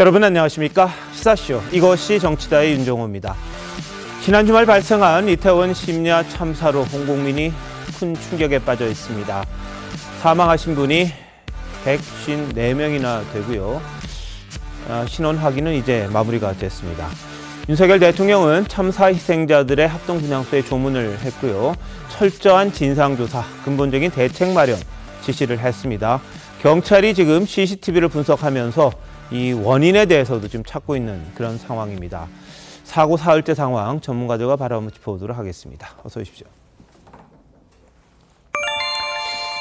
여러분 안녕하십니까? 시사쇼 이것이 정치다의 윤종호입니다. 지난 주말 발생한 이태원 심야 참사로 온 국민이 큰 충격에 빠져 있습니다. 사망하신 분이 154명이나 되고요. 아, 신원 확인은 이제 마무리가 됐습니다. 윤석열 대통령은 참사 희생자들의 합동 분향소에 조문을 했고요. 철저한 진상조사, 근본적인 대책 마련 지시를 했습니다. 경찰이 지금 CCTV를 분석하면서 이 원인에 대해서도 지금 찾고 있는 그런 상황입니다. 사고 사흘째 상황 전문가들과 바라보며 짚어보도록 하겠습니다. 어서 오십시오.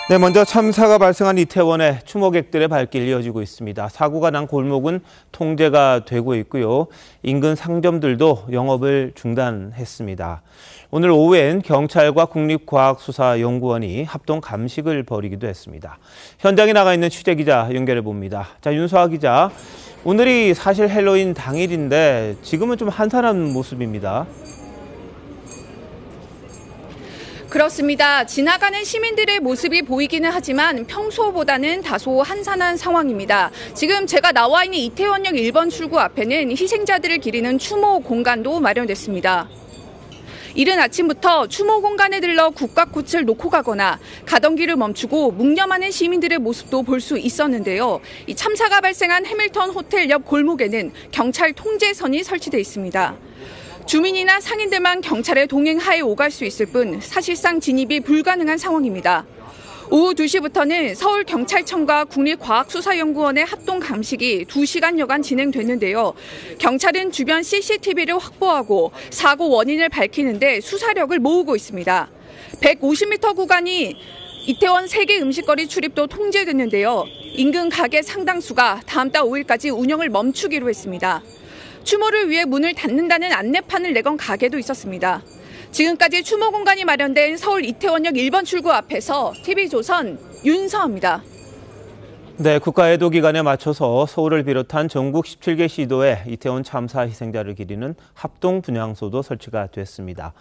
네, 먼저 참사가 발생한 이태원에 추모객들의 발길 이어지고 있습니다. 사고가 난 골목은 통제가 되고 있고요. 인근 상점들도 영업을 중단했습니다. 오늘 오후엔 경찰과 국립과학수사연구원이 합동 감식을 벌이기도 했습니다. 현장에 나가 있는 취재기자 연결해 봅니다. 자, 윤수아 기자. 오늘이 사실 헬로윈 당일인데 지금은 좀 한산한 모습입니다. 그렇습니다. 지나가는 시민들의 모습이 보이기는 하지만 평소보다는 다소 한산한 상황입니다. 지금 제가 나와 있는 이태원역 1번 출구 앞에는 희생자들을 기리는 추모 공간도 마련됐습니다. 이른 아침부터 추모 공간에 들러 국가꽃을 놓고 가거나 가던 길을 멈추고 묵념하는 시민들의 모습도 볼 수 있었는데요. 이 참사가 발생한 해밀턴 호텔 옆 골목에는 경찰 통제선이 설치돼 있습니다. 주민이나 상인들만 경찰의 동행하에 오갈 수 있을 뿐 사실상 진입이 불가능한 상황입니다. 오후 2시부터는 서울경찰청과 국립과학수사연구원의 합동 감식이 2시간여간 진행됐는데요. 경찰은 주변 CCTV를 확보하고 사고 원인을 밝히는데 수사력을 모으고 있습니다. 150m 구간이 이태원 세계 음식거리 출입도 통제됐는데요. 인근 가게 상당수가 다음 달 5일까지 운영을 멈추기로 했습니다. 추모를 위해 문을 닫는다는 안내판을 내건 가게도 있었습니다. 지금까지 추모 공간이 마련된 서울 이태원역 1번 출구 앞에서 TV조선 윤서입니다. 네, 국가 애도 기간에 맞춰서 서울을 비롯한 전국 17개 시도에 이태원 참사 희생자를 기리는 합동 분향소도 설치가 됐습니다.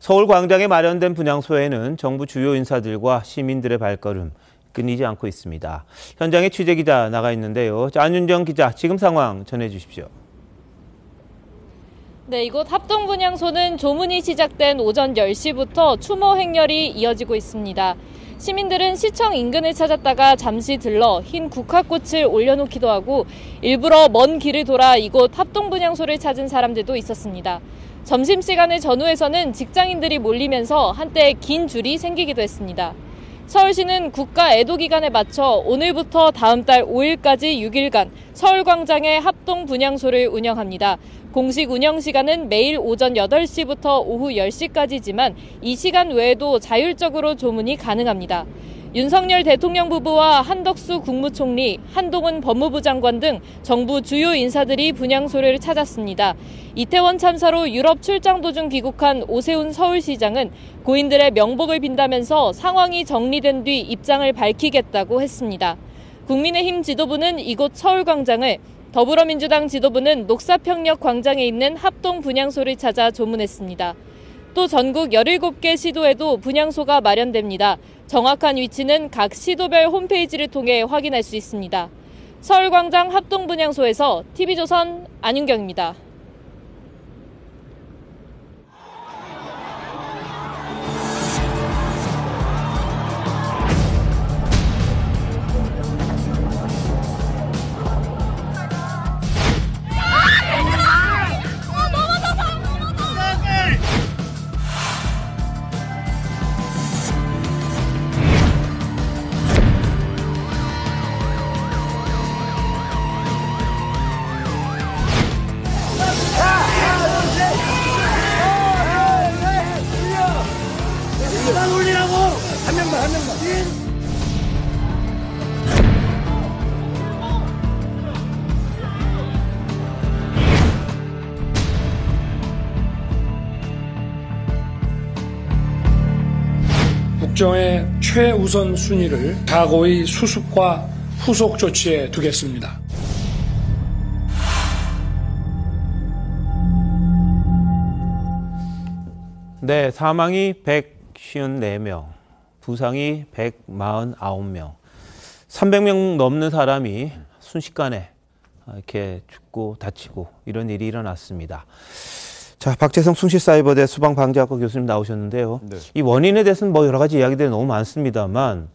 서울 광장에 마련된 분향소에는 정부 주요 인사들과 시민들의 발걸음 끊이지 않고 있습니다. 현장에 취재 기자 나가 있는데요. 안윤정 기자, 지금 상황 전해 주십시오. 네, 이곳 합동분향소는 조문이 시작된 오전 10시부터 추모 행렬이 이어지고 있습니다. 시민들은 시청 인근을 찾았다가 잠시 들러 흰 국화꽃을 올려놓기도 하고 일부러 먼 길을 돌아 이곳 합동분향소를 찾은 사람들도 있었습니다. 점심시간을 전후에서는 직장인들이 몰리면서 한때 긴 줄이 생기기도 했습니다. 서울시는 국가 애도 기간에 맞춰 오늘부터 다음 달 5일까지 6일간 서울광장에 합동 분향소를 운영합니다. 공식 운영 시간은 매일 오전 8시부터 오후 10시까지지만 이 시간 외에도 자율적으로 조문이 가능합니다. 윤석열 대통령 부부와 한덕수 국무총리, 한동훈 법무부 장관 등 정부 주요 인사들이 분향소를 찾았습니다. 이태원 참사로 유럽 출장 도중 귀국한 오세훈 서울시장은 고인들의 명복을 빈다면서 상황이 정리된 뒤 입장을 밝히겠다고 했습니다. 국민의힘 지도부는 이곳 서울광장을 더불어민주당 지도부는 녹사평역 광장에 있는 합동 분향소를 찾아 조문했습니다. 또 전국 17개 시도에도 분향소가 마련됩니다. 정확한 위치는 각 시도별 홈페이지를 통해 확인할 수 있습니다. 서울광장 합동분향소에서 TV조선 안윤경입니다. 국정의 최우선 순위를 사고의 수습과 후속 조치에 두겠습니다. 네, 사망이 154명, 부상이 149명, 300명 넘는 사람이 순식간에 이렇게 죽고 다치고 이런 일이 일어났습니다. 자, 박재성 숭실사이버대 수방방재학과 교수님 나오셨는데요. 네. 이 원인에 대해서는 뭐 여러 가지 이야기들이 너무 많습니다만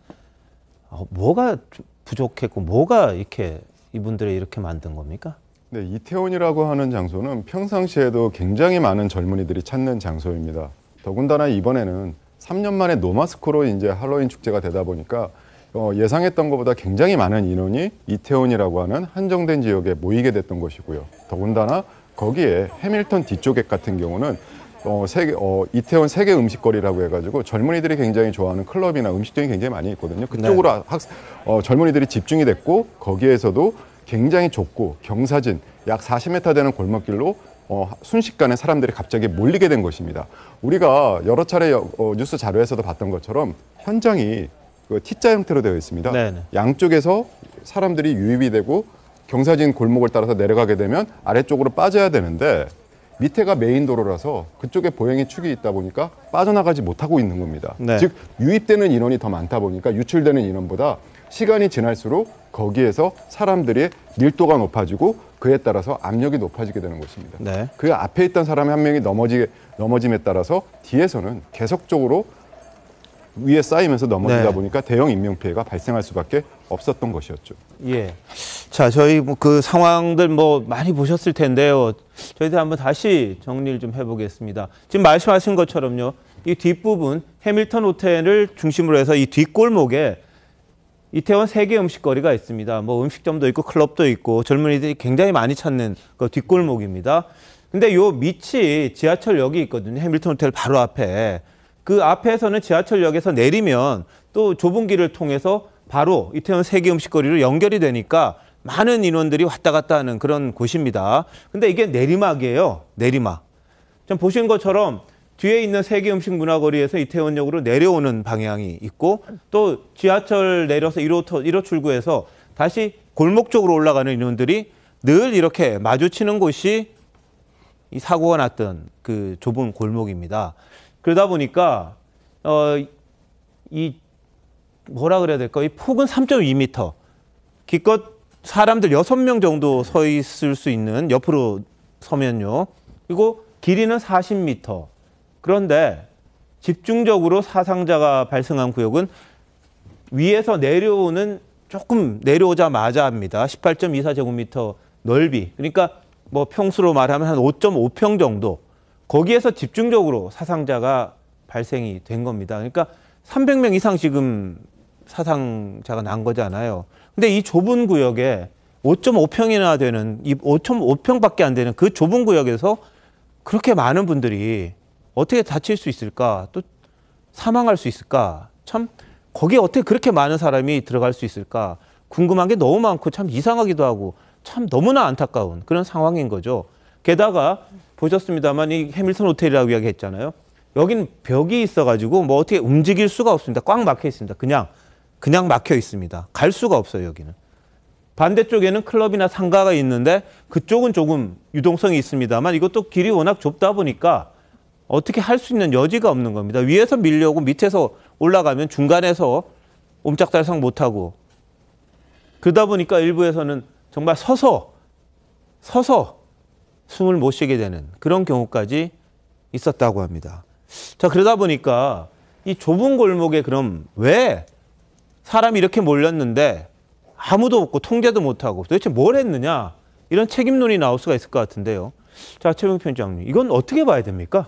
어, 뭐가 좀 부족했고 뭐가 이렇게 이분들을 이렇게 만든 겁니까? 네, 이태원이라고 하는 장소는 평상시에도 굉장히 많은 젊은이들이 찾는 장소입니다. 더군다나 이번에는 3년 만에 노마스크로 이제 할로윈 축제가 되다 보니까 어, 예상했던 것보다 굉장히 많은 인원이 이태원이라고 하는 한정된 지역에 모이게 됐던 것이고요. 더군다나 거기에 해밀턴 뒤쪽액 같은 경우는 어, 세계, 어, 이태원 세계 음식거리라고 해가지고 젊은이들이 굉장히 좋아하는 클럽이나 음식점이 굉장히 많이 있거든요. 그쪽으로 학, 어, 젊은이들이 집중이 됐고 거기에서도 굉장히 좁고 경사진 약 40m 되는 골목길로 어, 순식간에 사람들이 갑자기 몰리게 된 것입니다. 우리가 여러 차례 여- 어, 뉴스 자료에서도 봤던 것처럼 현장이 그 T자 형태로 되어 있습니다. 네네. 양쪽에서 사람들이 유입이 되고 경사진 골목을 따라서 내려가게 되면 아래쪽으로 빠져야 되는데 밑에가 메인 도로라서 그쪽에 보행의 축이 있다 보니까 빠져나가지 못하고 있는 겁니다. 네. 즉 유입되는 인원이 더 많다 보니까 유출되는 인원보다 시간이 지날수록 거기에서 사람들의 밀도가 높아지고 그에 따라서 압력이 높아지게 되는 것입니다. 네. 그 앞에 있던 사람 한 명이 넘어지 넘어짐에 따라서 뒤에서는 계속적으로 위에 쌓이면서 넘어지다 네. 보니까 대형 인명 피해가 발생할 수밖에 없었던 것이었죠. 예. 자, 저희 뭐 그 상황들 뭐 많이 보셨을 텐데요. 저희들 한번 다시 정리를 좀 해보겠습니다. 지금 말씀하신 것처럼요. 이 뒷부분 해밀턴 호텔을 중심으로 해서 이 뒷골목에 이태원 세계 음식거리가 있습니다. 뭐 음식점도 있고 클럽도 있고 젊은이들이 굉장히 많이 찾는 그 뒷골목입니다. 근데 요 밑이 지하철역이 있거든요. 해밀턴 호텔 바로 앞에. 그 앞에서는 지하철역에서 내리면 또 좁은 길을 통해서 바로 이태원 세계 음식거리로 연결이 되니까 많은 인원들이 왔다 갔다 하는 그런 곳입니다. 근데 이게 내리막이에요. 내리막. 좀 보신 것처럼 뒤에 있는 세계 음식 문화거리에서 이태원역으로 내려오는 방향이 있고 또 지하철 내려서 1호, 1호 출구에서 다시 골목 쪽으로 올라가는 인원들이 늘 이렇게 마주치는 곳이 이 사고가 났던 그 좁은 골목입니다. 그러다 보니까 어 이 뭐라 그래야 될까? 이 폭은 3.2m. 기껏 사람들 6명 정도 서 있을 수 있는 옆으로 서면요. 그리고 길이는 40m. 그런데 집중적으로 사상자가 발생한 구역은 위에서 내려오는 조금 내려오자마자 합니다. 18.24제곱미터 넓이. 그러니까 뭐 평수로 말하면 한 5.5평 정도. 거기에서 집중적으로 사상자가 발생이 된 겁니다. 그러니까 300명 이상 지금 사상자가 난 거잖아요. 근데 이 좁은 구역에 5.5평이나 되는 이 5.5평밖에 안 되는 그 좁은 구역에서 그렇게 많은 분들이 어떻게 다칠 수 있을까? 또 사망할 수 있을까? 참 거기에 어떻게 그렇게 많은 사람이 들어갈 수 있을까? 궁금한 게 너무 많고 참 이상하기도 하고 참 너무나 안타까운 그런 상황인 거죠. 게다가 보셨습니다만 이 해밀턴 호텔이라고 이야기했잖아요. 여긴 벽이 있어가지고 뭐 어떻게 움직일 수가 없습니다. 꽉 막혀 있습니다. 그냥 그냥 막혀 있습니다. 갈 수가 없어요 여기는. 반대쪽에는 클럽이나 상가가 있는데 그쪽은 조금 유동성이 있습니다만 이것도 길이 워낙 좁다 보니까 어떻게 할 수 있는 여지가 없는 겁니다. 위에서 밀려고 밑에서 올라가면 중간에서 옴짝달싹 못하고 그러다 보니까 일부에서는 정말 서서 서서 숨을 못 쉬게 되는 그런 경우까지 있었다고 합니다. 자 그러다 보니까 이 좁은 골목에 그럼 왜 사람이 이렇게 몰렸는데 아무도 없고 통제도 못하고 도대체 뭘 했느냐 이런 책임론이 나올 수가 있을 것 같은데요. 자 최명 편장님 이건 어떻게 봐야 됩니까?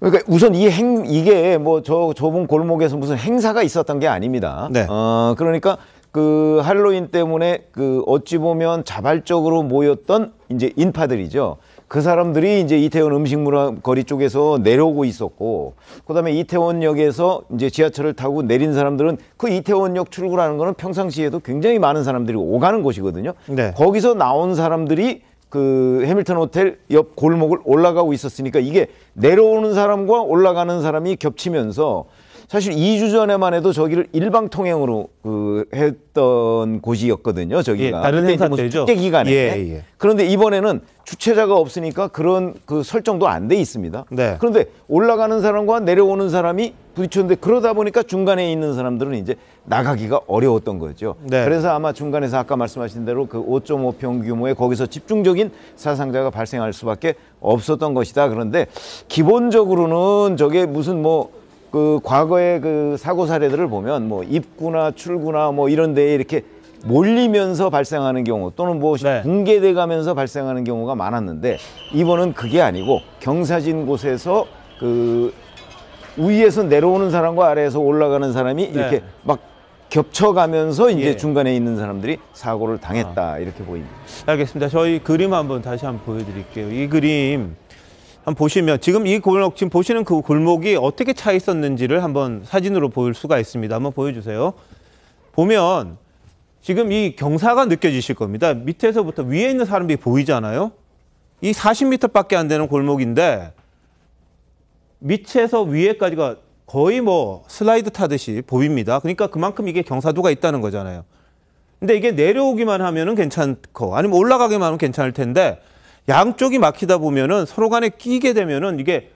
그러니까 우선 이 행 이게 뭐 저 좁은 골목에서 무슨 행사가 있었던 게 아닙니다. 네. 어 그러니까 그 할로윈 때문에 그 어찌 보면 자발적으로 모였던 이제 인파들이죠. 그 사람들이 이제 이태원 음식물 거리 쪽에서 내려오고 있었고, 그 다음에 이태원역에서 이제 지하철을 타고 내린 사람들은 그 이태원역 출구라는 거는 평상시에도 굉장히 많은 사람들이 오가는 곳이거든요. 네. 거기서 나온 사람들이 그 해밀턴 호텔 옆 골목을 올라가고 있었으니까 이게 내려오는 사람과 올라가는 사람이 겹치면서 사실 2주 전에만 해도 저기를 일방 통행으로 그 했던 곳이었거든요. 저기가. 예, 다른 행사 때죠? 축제 기간에. 예, 예. 그런데 이번에는 주최자가 없으니까 그런 그 설정도 안 돼 있습니다. 네. 그런데 올라가는 사람과 내려오는 사람이 부딪혔는데 그러다 보니까 중간에 있는 사람들은 이제 나가기가 어려웠던 거죠. 네. 그래서 아마 중간에서 아까 말씀하신 대로 그 5.5평 규모의 거기서 집중적인 사상자가 발생할 수밖에 없었던 것이다. 그런데 기본적으로는 저게 무슨 뭐 그 과거의 그 사고 사례들을 보면 뭐 입구나 출구나 뭐 이런 데에 이렇게 몰리면서 발생하는 경우 또는 뭐 네. 붕괴돼 가면서 발생하는 경우가 많았는데 이번은 그게 아니고 경사진 곳에서 그 위에서 내려오는 사람과 아래에서 올라가는 사람이 네. 이렇게 막 겹쳐가면서 이제 예. 중간에 있는 사람들이 사고를 당했다 이렇게 보입니다. 알겠습니다. 저희 그림 한번 다시 한번 보여드릴게요. 이 그림 한번 보시면 지금 이 골목 지금 보시는 그 골목이 어떻게 차 있었는지를 한번 사진으로 볼 수가 있습니다. 한번 보여주세요. 보면 지금 이 경사가 느껴지실 겁니다. 밑에서부터 위에 있는 사람들이 보이잖아요. 이 40m밖에 안 되는 골목인데 밑에서 위에까지가 거의 뭐 슬라이드 타듯이 보입니다. 그러니까 그만큼 이게 경사도가 있다는 거잖아요. 근데 이게 내려오기만 하면은 괜찮고 아니면 올라가기만 하면 괜찮을 텐데 양쪽이 막히다 보면은 서로 간에 끼게 되면은 이게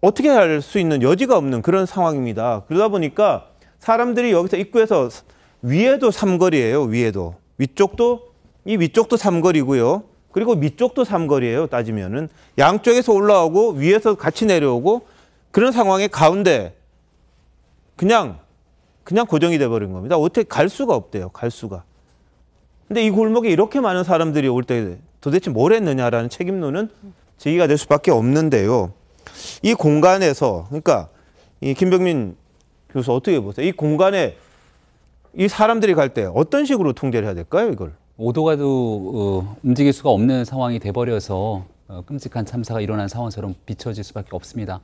어떻게 할 수 있는 여지가 없는 그런 상황입니다. 그러다 보니까 사람들이 여기서 입구에서 위에도 삼거리예요. 위에도 위쪽도 이 위쪽도 삼거리고요. 그리고 밑쪽도 삼거리예요. 따지면은 양쪽에서 올라오고 위에서 같이 내려오고 그런 상황의 가운데 그냥 그냥 고정이 돼 버린 겁니다. 어떻게 갈 수가 없대요. 갈 수가. 근데 이 골목에 이렇게 많은 사람들이 올 때 도대체 뭘 했느냐라는 책임론은 제기가 될 수밖에 없는데요. 이 공간에서 그러니까 이 김병민 교수 어떻게 보세요? 이 공간에 이 사람들이 갈 때 어떤 식으로 통제를 해야 될까요? 이걸? 오도가도 어, 움직일 수가 없는 상황이 돼버려서 어, 끔찍한 참사가 일어난 상황처럼 비춰질 수밖에 없습니다.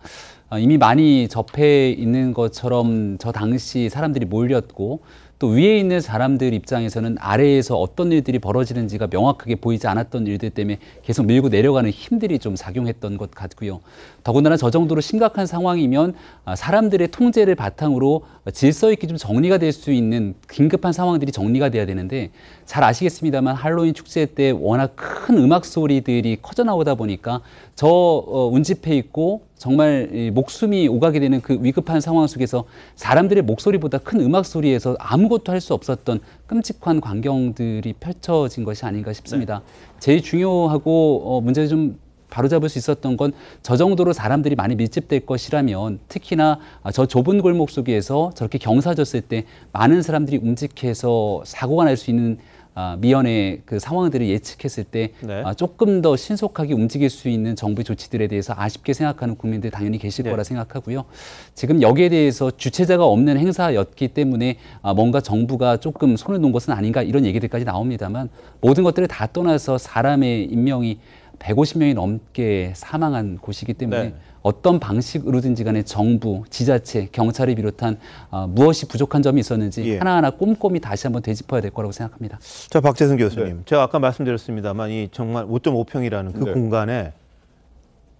아, 이미 많이 접해 있는 것처럼 저 당시 사람들이 몰렸고 또 위에 있는 사람들 입장에서는 아래에서 어떤 일들이 벌어지는지가 명확하게 보이지 않았던 일들 때문에 계속 밀고 내려가는 힘들이 좀 작용했던 것 같고요. 더군다나 저 정도로 심각한 상황이면 아, 사람들의 통제를 바탕으로 질서 있게 좀 정리가 될 수 있는 긴급한 상황들이 정리가 돼야 되는데 잘 아시겠습니다만 할로윈 축제 때 워낙 큰 음악 소리들이 커져 나오다 보니까 저 어, 운집해 있고 정말 이 목숨이 오가게 되는 그 위급한 상황 속에서 사람들의 목소리보다 큰 음악 소리에서 아무것도 할 수 없었던 끔찍한 광경들이 펼쳐진 것이 아닌가 싶습니다. 제일 중요하고 어, 문제를 좀 바로잡을 수 있었던 건 저 정도로 사람들이 많이 밀집될 것이라면 특히나 아, 저 좁은 골목 속에서 저렇게 경사졌을 때 많은 사람들이 움직해서 사고가 날 수 있는 아, 미연의 그 상황들을 예측했을 때 네. 아, 조금 더 신속하게 움직일 수 있는 정부의 조치들에 대해서 아쉽게 생각하는 국민들 당연히 계실 네. 거라 생각하고요. 지금 여기에 대해서 주체자가 없는 행사였기 때문에 아, 뭔가 정부가 조금 손을 놓은 것은 아닌가 이런 얘기들까지 나옵니다만 모든 것들을 다 떠나서 사람의 인명이 150명이 넘게 사망한 곳이기 때문에 네. 어떤 방식으로든지 간에 정부, 지자체, 경찰을 비롯한 어, 무엇이 부족한 점이 있었는지 예. 하나하나 꼼꼼히 다시 한번 되짚어야 될 거라고 생각합니다. 자, 박재승 교수님. 네. 제가 아까 말씀드렸습니다만 이 정말 5.5평이라는 그 네. 공간에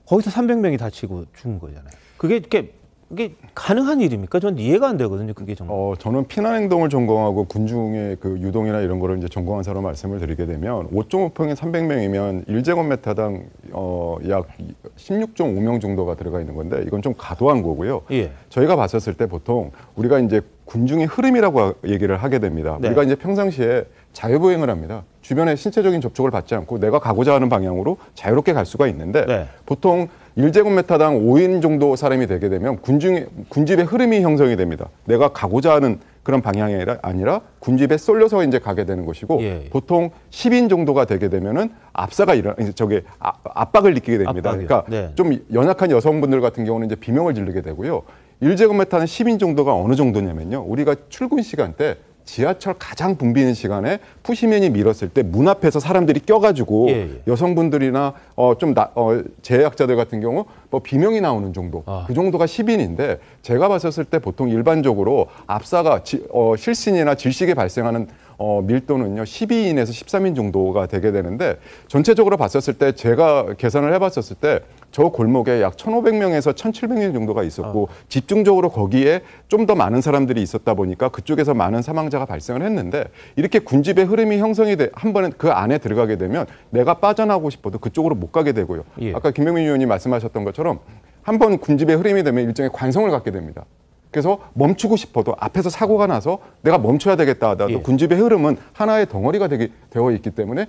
거기서 300명이 다치고 죽은 거잖아요. 그게 이렇게 이게 가능한 일입니까? 전 이해가 안 되거든요. 그게 정말. 어, 저는 피난 행동을 전공하고 군중의 그 유동이나 이런 거를 이제 전공한 사람 말씀을 드리게 되면 5.5평에 300명이면 1제곱미터당 어, 약 16.5명 정도가 들어가 있는 건데 이건 좀 과도한 거고요. 예. 저희가 봤었을 때 보통 우리가 이제 군중의 흐름이라고 얘기를 하게 됩니다. 네. 우리가 이제 평상시에 자유보행을 합니다. 주변에 신체적인 접촉을 받지 않고 내가 가고자 하는 방향으로 자유롭게 갈 수가 있는데 네. 보통 1제곱미터당 5인 정도 사람이 되게 되면 군중 군집의 흐름이 형성이 됩니다. 내가 가고자 하는 그런 방향이 아니라, 아니라 군집에 쏠려서 이제 가게 되는 것이고 예. 보통 10인 정도가 되게 되면은 압사가 일어 이제 저게 아, 압박을 느끼게 됩니다. 압박이요. 그러니까 네. 좀 연약한 여성분들 같은 경우는 이제 비명을 지르게 되고요. 1제곱미터는 10인 정도가 어느 정도냐면요. 우리가 출근 시간 때 지하철 가장 붐비는 시간에 푸시맨이 밀었을 때 문 앞에서 사람들이 껴가지고 예, 예. 여성분들이나 어, 좀 나, 어, 제약자들 같은 경우 뭐 비명이 나오는 정도 아. 그 정도가 10인인데 제가 봤었을 때 보통 일반적으로 압사가 지, 어, 실신이나 질식이 발생하는 어, 밀도는요 12인에서 13인 정도가 되게 되는데 전체적으로 봤었을 때 제가 계산을 해봤었을 때 저 골목에 약 1,500명에서 1,700명 정도가 있었고 집중적으로 거기에 좀 더 많은 사람들이 있었다 보니까 그쪽에서 많은 사망자가 발생을 했는데 이렇게 군집의 흐름이 형성이 돼 한 번에 그 안에 들어가게 되면 내가 빠져나오고 싶어도 그쪽으로 못 가게 되고요. 예. 아까 김병민 의원이 말씀하셨던 것처럼 한 번 군집의 흐름이 되면 일종의 관성을 갖게 됩니다. 그래서 멈추고 싶어도 앞에서 사고가 나서 내가 멈춰야 되겠다 하더라도 예. 군집의 흐름은 하나의 덩어리가 되게 되어 있기 때문에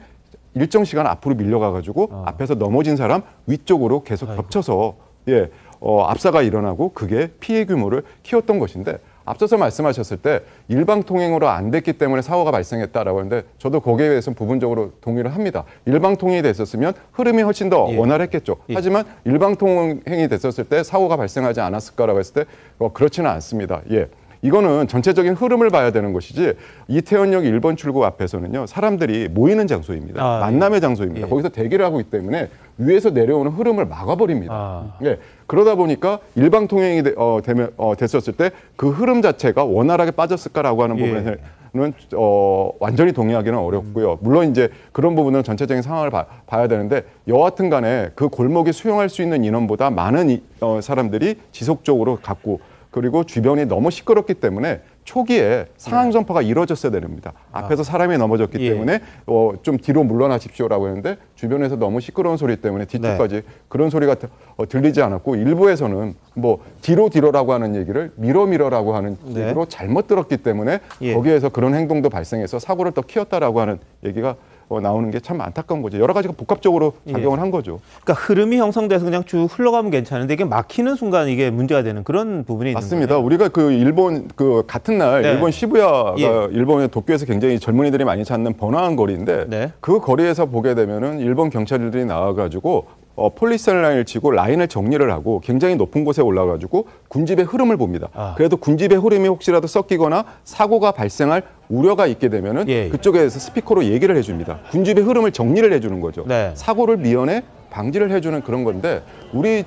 일정 시간 앞으로 밀려가 가지고 아. 앞에서 넘어진 사람 위쪽으로 계속 겹쳐서 예, 어, 압사가 일어나고 그게 피해 규모를 키웠던 것인데 앞서서 말씀하셨을 때 일방 통행으로 안 됐기 때문에 사고가 발생했다라고 하는데 저도 거기에 대해서는 부분적으로 동의를 합니다. 일방 통행이 됐었으면 흐름이 훨씬 더 예. 원활했겠죠. 예. 하지만 일방 통행이 됐었을 때 사고가 발생하지 않았을까라고 했을 때 어, 그렇지는 않습니다. 예. 이거는 전체적인 흐름을 봐야 되는 것이지 이태원역 1번 출구 앞에서는요 사람들이 모이는 장소입니다. 아, 만남의 장소입니다. 예. 거기서 대기를 하고 있기 때문에 위에서 내려오는 흐름을 막아버립니다. 아. 예. 그러다 보니까 일방 통행이 되, 어, 되면 어, 됐었을 때 그 흐름 자체가 원활하게 빠졌을까라고 하는 예. 부분에는 어, 완전히 동의하기는 어렵고요. 물론 이제 그런 부분은 전체적인 상황을 봐, 야 되는데 여하튼 간에 그 골목이 수용할 수 있는 인원보다 많은 이, 어, 사람들이 지속적으로 갖고 그리고 주변이 너무 시끄럽기 때문에 초기에 상황 전파가 이루어졌어야 됩니다. 앞에서 사람이 넘어졌기 예. 때문에 어, 좀 뒤로 물러나십시오라고 했는데 주변에서 너무 시끄러운 소리 때문에 뒤쪽까지 그런 소리가 드- 어, 들리지 않았고 일부에서는 뭐 뒤로 뒤로라고 하는 얘기를 밀어 밀어라고 하는 네. 얘기로 잘못 들었기 때문에 예. 거기에서 그런 행동도 발생해서 사고를 더 키웠다라고 하는 얘기가 어, 나오는 게 참 안타까운 거죠. 여러 가지가 복합적으로 예. 작용을 한 거죠. 그러니까 흐름이 형성돼서 그냥 쭉 흘러가면 괜찮은데 이게 막히는 순간 이게 문제가 되는 그런 부분이 맞습니다. 거네요. 우리가 그 일본 그 같은 날 네. 일본 시부야가 예. 일본의 도쿄에서 굉장히 젊은이들이 많이 찾는 번화한 거리인데 네. 그 거리에서 보게 되면은 일본 경찰들이 나와가지고 어, 폴리스 라인을 치고 라인을 정리를 하고 굉장히 높은 곳에 올라가지고 군집의 흐름을 봅니다. 아. 그래도 군집의 흐름이 혹시라도 섞이거나 사고가 발생할 우려가 있게 되면은 예, 예. 그쪽에서 스피커로 얘기를 해줍니다. 군집의 흐름을 정리를 해주는 거죠. 네. 사고를 미연에 방지를 해주는 그런 건데 우리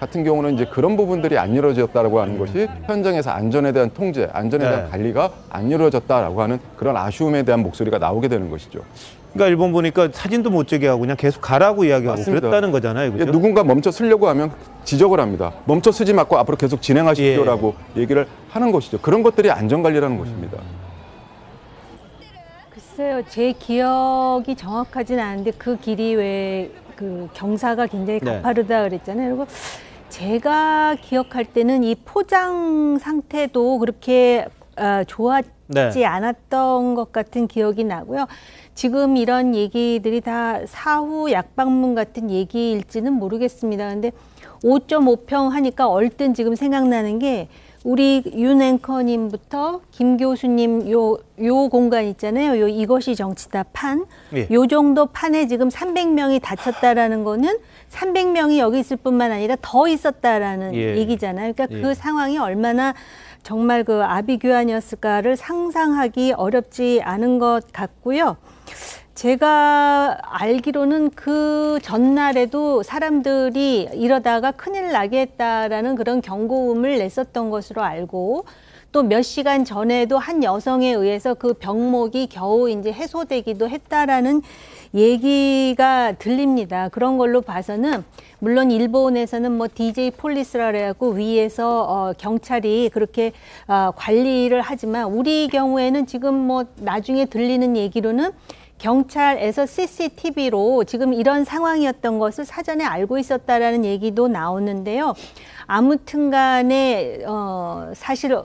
같은 경우는 이제 그런 부분들이 안 이루어졌다라고 하는 것이 현장에서 안전에 대한 통제, 안전에 네. 대한 관리가 안 이루어졌다라고 하는 그런 아쉬움에 대한 목소리가 나오게 되는 것이죠. 그러니까 일본 보니까 사진도 못 찍게 하고 그냥 계속 가라고 이야기하고 맞습니다. 그랬다는 거잖아요. 그죠? 누군가 멈춰 쓰려고 하면 지적을 합니다. 멈춰 쓰지 말고 앞으로 계속 진행하십시오라고 예. 얘기를 하는 것이죠. 그런 것들이 안전관리라는 것입니다. 글쎄요, 제 기억이 정확하진 않은데 그 길이 왜 그 경사가 굉장히 네. 가파르다 그랬잖아요. 그리고 제가 기억할 때는 이 포장 상태도 그렇게 어, 좋았지 네. 않았던 것 같은 기억이 나고요. 지금 이런 얘기들이 다 사후 약방문 같은 얘기일지는 모르겠습니다. 근데 5.5평 하니까 얼뜬 지금 생각나는 게 우리 윤 앵커님부터 김 교수님 요, 요 공간 있잖아요. 요 이것이 정치다 판. 예. 요 정도 판에 지금 300명이 다쳤다라는 거는 300명이 여기 있을 뿐만 아니라 더 있었다라는 예. 얘기잖아요. 그러니까 예. 그 상황이 얼마나 정말 그 아비규환이었을까를 상상하기 어렵지 않은 것 같고요. 제가 알기로는 그 전날에도 사람들이 이러다가 큰일 나겠다라는 그런 경고음을 냈었던 것으로 알고 또 몇 시간 전에도 한 여성에 의해서 그 병목이 겨우 이제 해소되기도 했다라는 얘기가 들립니다. 그런 걸로 봐서는 물론 일본에서는 뭐 DJ 폴리스라 그래갖고 위에서 어, 경찰이 그렇게 어, 관리를 하지만 우리 경우에는 지금 뭐 나중에 들리는 얘기로는 경찰에서 CCTV로 지금 이런 상황이었던 것을 사전에 알고 있었다라는 얘기도 나오는데요. 아무튼 간에 어 사실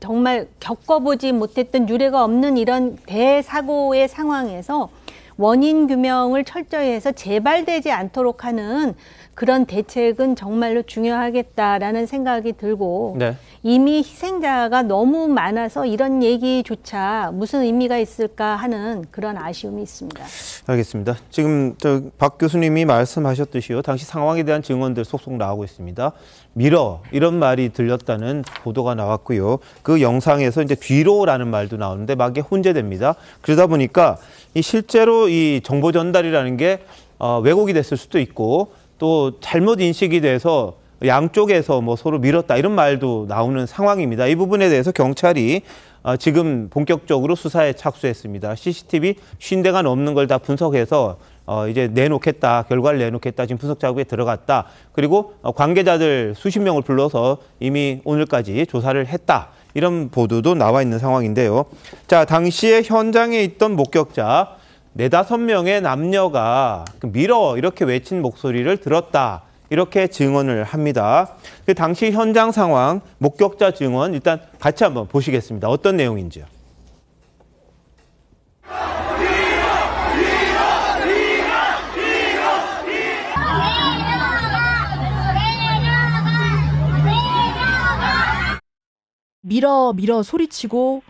정말 겪어보지 못했던 유례가 없는 이런 대사고의 상황에서 원인 규명을 철저히 해서 재발되지 않도록 하는 그런 대책은 정말로 중요하겠다라는 생각이 들고 네. 이미 희생자가 너무 많아서 이런 얘기조차 무슨 의미가 있을까 하는 그런 아쉬움이 있습니다. 알겠습니다. 지금 저박 교수님이 말씀하셨듯이요. 당시 상황에 대한 증언들 속속 나오고 있습니다. 밀어 이런 말이 들렸다는 보도가 나왔고요. 그 영상에서 이제 뒤로라는 말도 나오는데 막에 혼재됩니다. 그러다 보니까 이 실제로 이 정보 전달이라는 게 어, 왜곡이 됐을 수도 있고 또 잘못 인식이 돼서 양쪽에서 뭐 서로 밀었다 이런 말도 나오는 상황입니다. 이 부분에 대해서 경찰이 어, 지금 본격적으로 수사에 착수했습니다. CCTV 50대가 넘는 걸 다 분석해서 어, 이제 내놓겠다, 결과를 내놓겠다, 지금 분석 작업에 들어갔다. 그리고 어, 관계자들 수십 명을 불러서 이미 오늘까지 조사를 했다. 이런 보도도 나와 있는 상황인데요. 자, 당시에 현장에 있던 목격자 네다섯 명의 남녀가 그 밀어 이렇게 외친 목소리를 들었다. 이렇게 증언을 합니다. 그 당시 현장 상황, 목격자 증언 일단 같이 한번 보시겠습니다. 어떤 내용인지요? 밀어 밀어 소리치고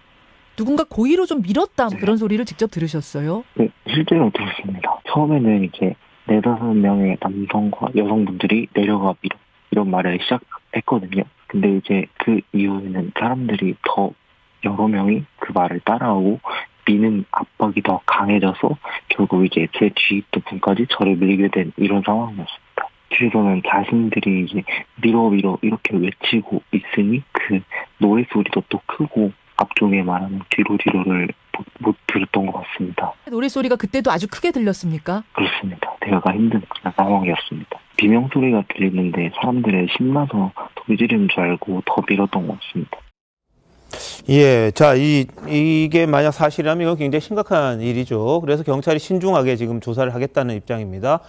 누군가 고의로 좀 밀었다 뭐 그런 소리를 직접 들으셨어요? 네, 실제로 들었습니다. 처음에는 이제 네다섯 명의 남성과 여성분들이 내려가 밀어 이런 말을 시작했거든요. 근데 이제 그 이후에는 사람들이 더 여러 명이 그 말을 따라하고 미는 압박이 더 강해져서 결국 이제 제 뒤에 있던 분까지 저를 밀게 된 이런 상황이었습니다. 뒤에서는 자신들이 이제 밀어 밀어 이렇게 외치고 있으니 그 노래 소리도 또 크고 앞쪽에 말하는 뒤로 뒤로를 못, 못 들었던 것 같습니다. 노래 소리가 그때도 아주 크게 들렸습니까? 그렇습니다. 대화가 힘든 그런 상황이었습니다. 비명 소리가 들리는데 사람들이 신나서 소리 지르는 줄 알고 더 밀었던 것 같습니다. 예, 자, 이, 이게 만약 사실이라면 이건 굉장히 심각한 일이죠. 그래서 경찰이 신중하게 지금 조사를 하겠다는 입장입니다.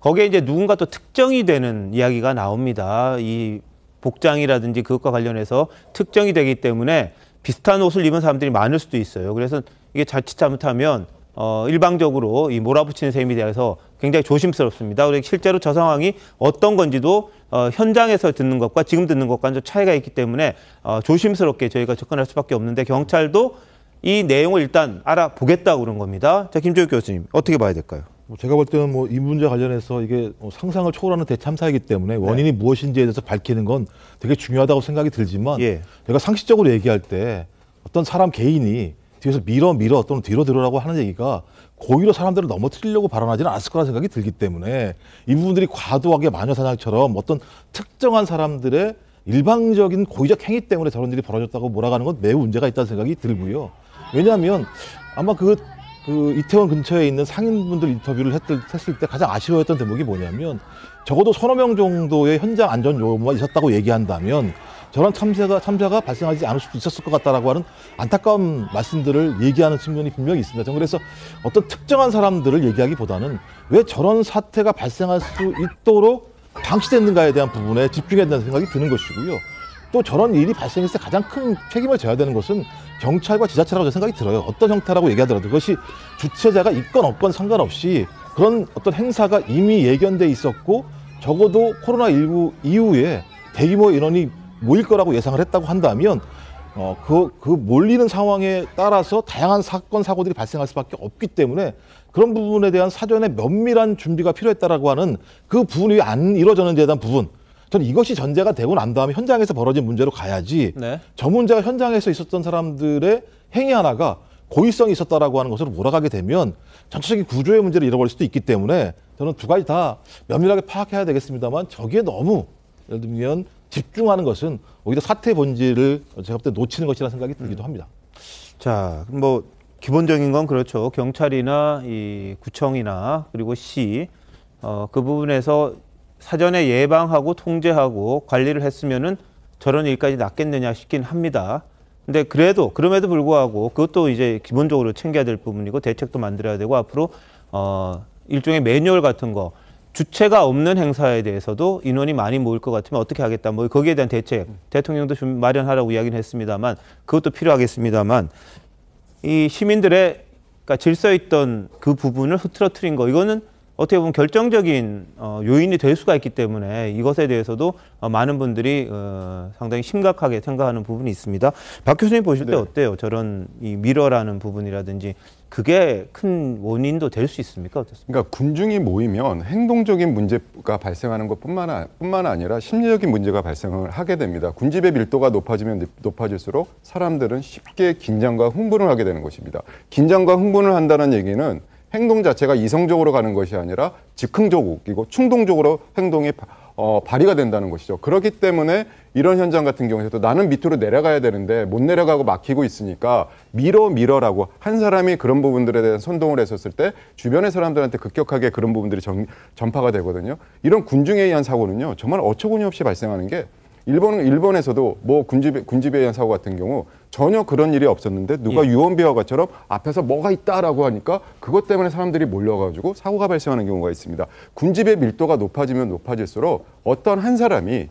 거기에 이제 누군가 또 특정이 되는 이야기가 나옵니다. 이 복장이라든지 그것과 관련해서 특정이 되기 때문에 비슷한 옷을 입은 사람들이 많을 수도 있어요. 그래서 이게 자칫 잘못하면 어, 일방적으로 이 몰아붙이는 셈이 되어서 굉장히 조심스럽습니다. 그리고 실제로 저 상황이 어떤 건지도 어, 현장에서 듣는 것과 지금 듣는 것과는 좀 차이가 있기 때문에 어, 조심스럽게 저희가 접근할 수밖에 없는데 경찰도 이 내용을 일단 알아보겠다고 그런 겁니다. 자, 김조혁 교수님, 어떻게 봐야 될까요? 뭐 제가 볼 때는 뭐 이 문제 관련해서 이게 뭐 상상을 초월하는 대참사이기 때문에 원인이 네. 무엇인지에 대해서 밝히는 건 되게 중요하다고 생각이 들지만 예. 제가 상식적으로 얘기할 때 어떤 사람 개인이 뒤에서 밀어 밀어 또는 뒤로 들어라고 하는 얘기가 고의로 사람들을 넘어뜨리려고 발언하지는 않았을 거라 생각이 들기 때문에 이 부분들이 과도하게 마녀 사냥처럼 어떤 특정한 사람들의 일방적인 고의적 행위 때문에 저런 일이 벌어졌다고 몰아가는 건 매우 문제가 있다는 생각이 들고요. 왜냐하면 아마 그, 그 이태원 근처에 있는 상인분들 인터뷰를 했을, 했을 때 가장 아쉬워했던 대목이 뭐냐면 적어도 서너 명 정도의 현장 안전 요구가 있었다고 얘기한다면 저런 참사가 참사가 발생하지 않을 수도 있었을 것 같다라고 하는 안타까운 말씀들을 얘기하는 측면이 분명히 있습니다. 저는 그래서 어떤 특정한 사람들을 얘기하기보다는 왜 저런 사태가 발생할 수 있도록 방치됐는가에 대한 부분에 집중해야 된다는 생각이 드는 것이고요. 또 저런 일이 발생했을 때 가장 큰 책임을 져야 되는 것은 경찰과 지자체라고 생각이 들어요. 어떤 형태라고 얘기하더라도 그것이 주체자가 있건 없건 상관없이 그런 어떤 행사가 이미 예견돼 있었고 적어도 코로나19 이후에 대규모 인원이 모일 거라고 예상을 했다고 한다면 어, 그, 그 몰리는 상황에 따라서 다양한 사건, 사고들이 발생할 수밖에 없기 때문에 그런 부분에 대한 사전에 면밀한 준비가 필요했다라고 하는 그 부분이 안 이루어졌는지에 대한 부분. 저는 이것이 전제가 되고 난 다음에 현장에서 벌어진 문제로 가야지 네. 저 문제가 현장에서 있었던 사람들의 행위 하나가 고의성이 있었다라고 하는 것으로 몰아가게 되면 전체적인 구조의 문제를 잃어버릴 수도 있기 때문에 저는 두 가지 다 면밀하게 파악해야 되겠습니다만 저기에 너무 예를 들면 집중하는 것은 오히려 사태 본질을 제가 볼 때 놓치는 것이라는 생각이 들기도 합니다. 자, 뭐 기본적인 건 그렇죠. 경찰이나 이 구청이나 그리고 시, 어, 그 부분에서 사전에 예방하고 통제하고 관리를 했으면은 저런 일까지 낫겠느냐 싶긴 합니다. 근데 그래도 그럼에도 불구하고 그것도 이제 기본적으로 챙겨야 될 부분이고 대책도 만들어야 되고 앞으로 어 일종의 매뉴얼 같은 거 주체가 없는 행사에 대해서도 인원이 많이 모일 것 같으면 어떻게 하겠다. 뭐 거기에 대한 대책 대통령도 좀 마련하라고 이야기는 했습니다만 그것도 필요하겠습니다만 이 시민들의 그러니까 질서 있던 그 부분을 흐트러트린 거 이거는 어떻게 보면 결정적인 어, 요인이 될 수가 있기 때문에 이것에 대해서도 어, 많은 분들이 어, 상당히 심각하게 생각하는 부분이 있습니다. 박 교수님 보실 때 네. 어때요? 저런 이 미러라는 부분이라든지 그게 큰 원인도 될 수 있습니까? 어떻습니까? 그러니까 군중이 모이면 행동적인 문제가 발생하는 것뿐만 아, 뿐만 아니라 심리적인 문제가 발생을 하게 됩니다. 군집의 밀도가 높아지면 높아질수록 사람들은 쉽게 긴장과 흥분을 하게 되는 것입니다. 긴장과 흥분을 한다는 얘기는 행동 자체가 이성적으로 가는 것이 아니라 즉흥적이고 충동적으로 행동이 어, 발휘가 된다는 것이죠. 그렇기 때문에 이런 현장 같은 경우에도 나는 밑으로 내려가야 되는데 못 내려가고 막히고 있으니까 밀어 밀어라고 한 사람이 그런 부분들에 대한 선동을 했었을 때 주변의 사람들한테 급격하게 그런 부분들이 전, 전파가 되거든요. 이런 군중에 의한 사고는요 정말 어처구니 없이 발생하는 게 일본은 일본에서도 뭐 군집 군집에 의한 사고 같은 경우 전혀 그런 일이 없었는데 누가 예. 유언비어 것처럼 앞에서 뭐가 있다라고 하니까 그것 때문에 사람들이 몰려가지고 사고가 발생하는 경우가 있습니다. 군집의 밀도가 높아지면 높아질수록 어떤 한 사람이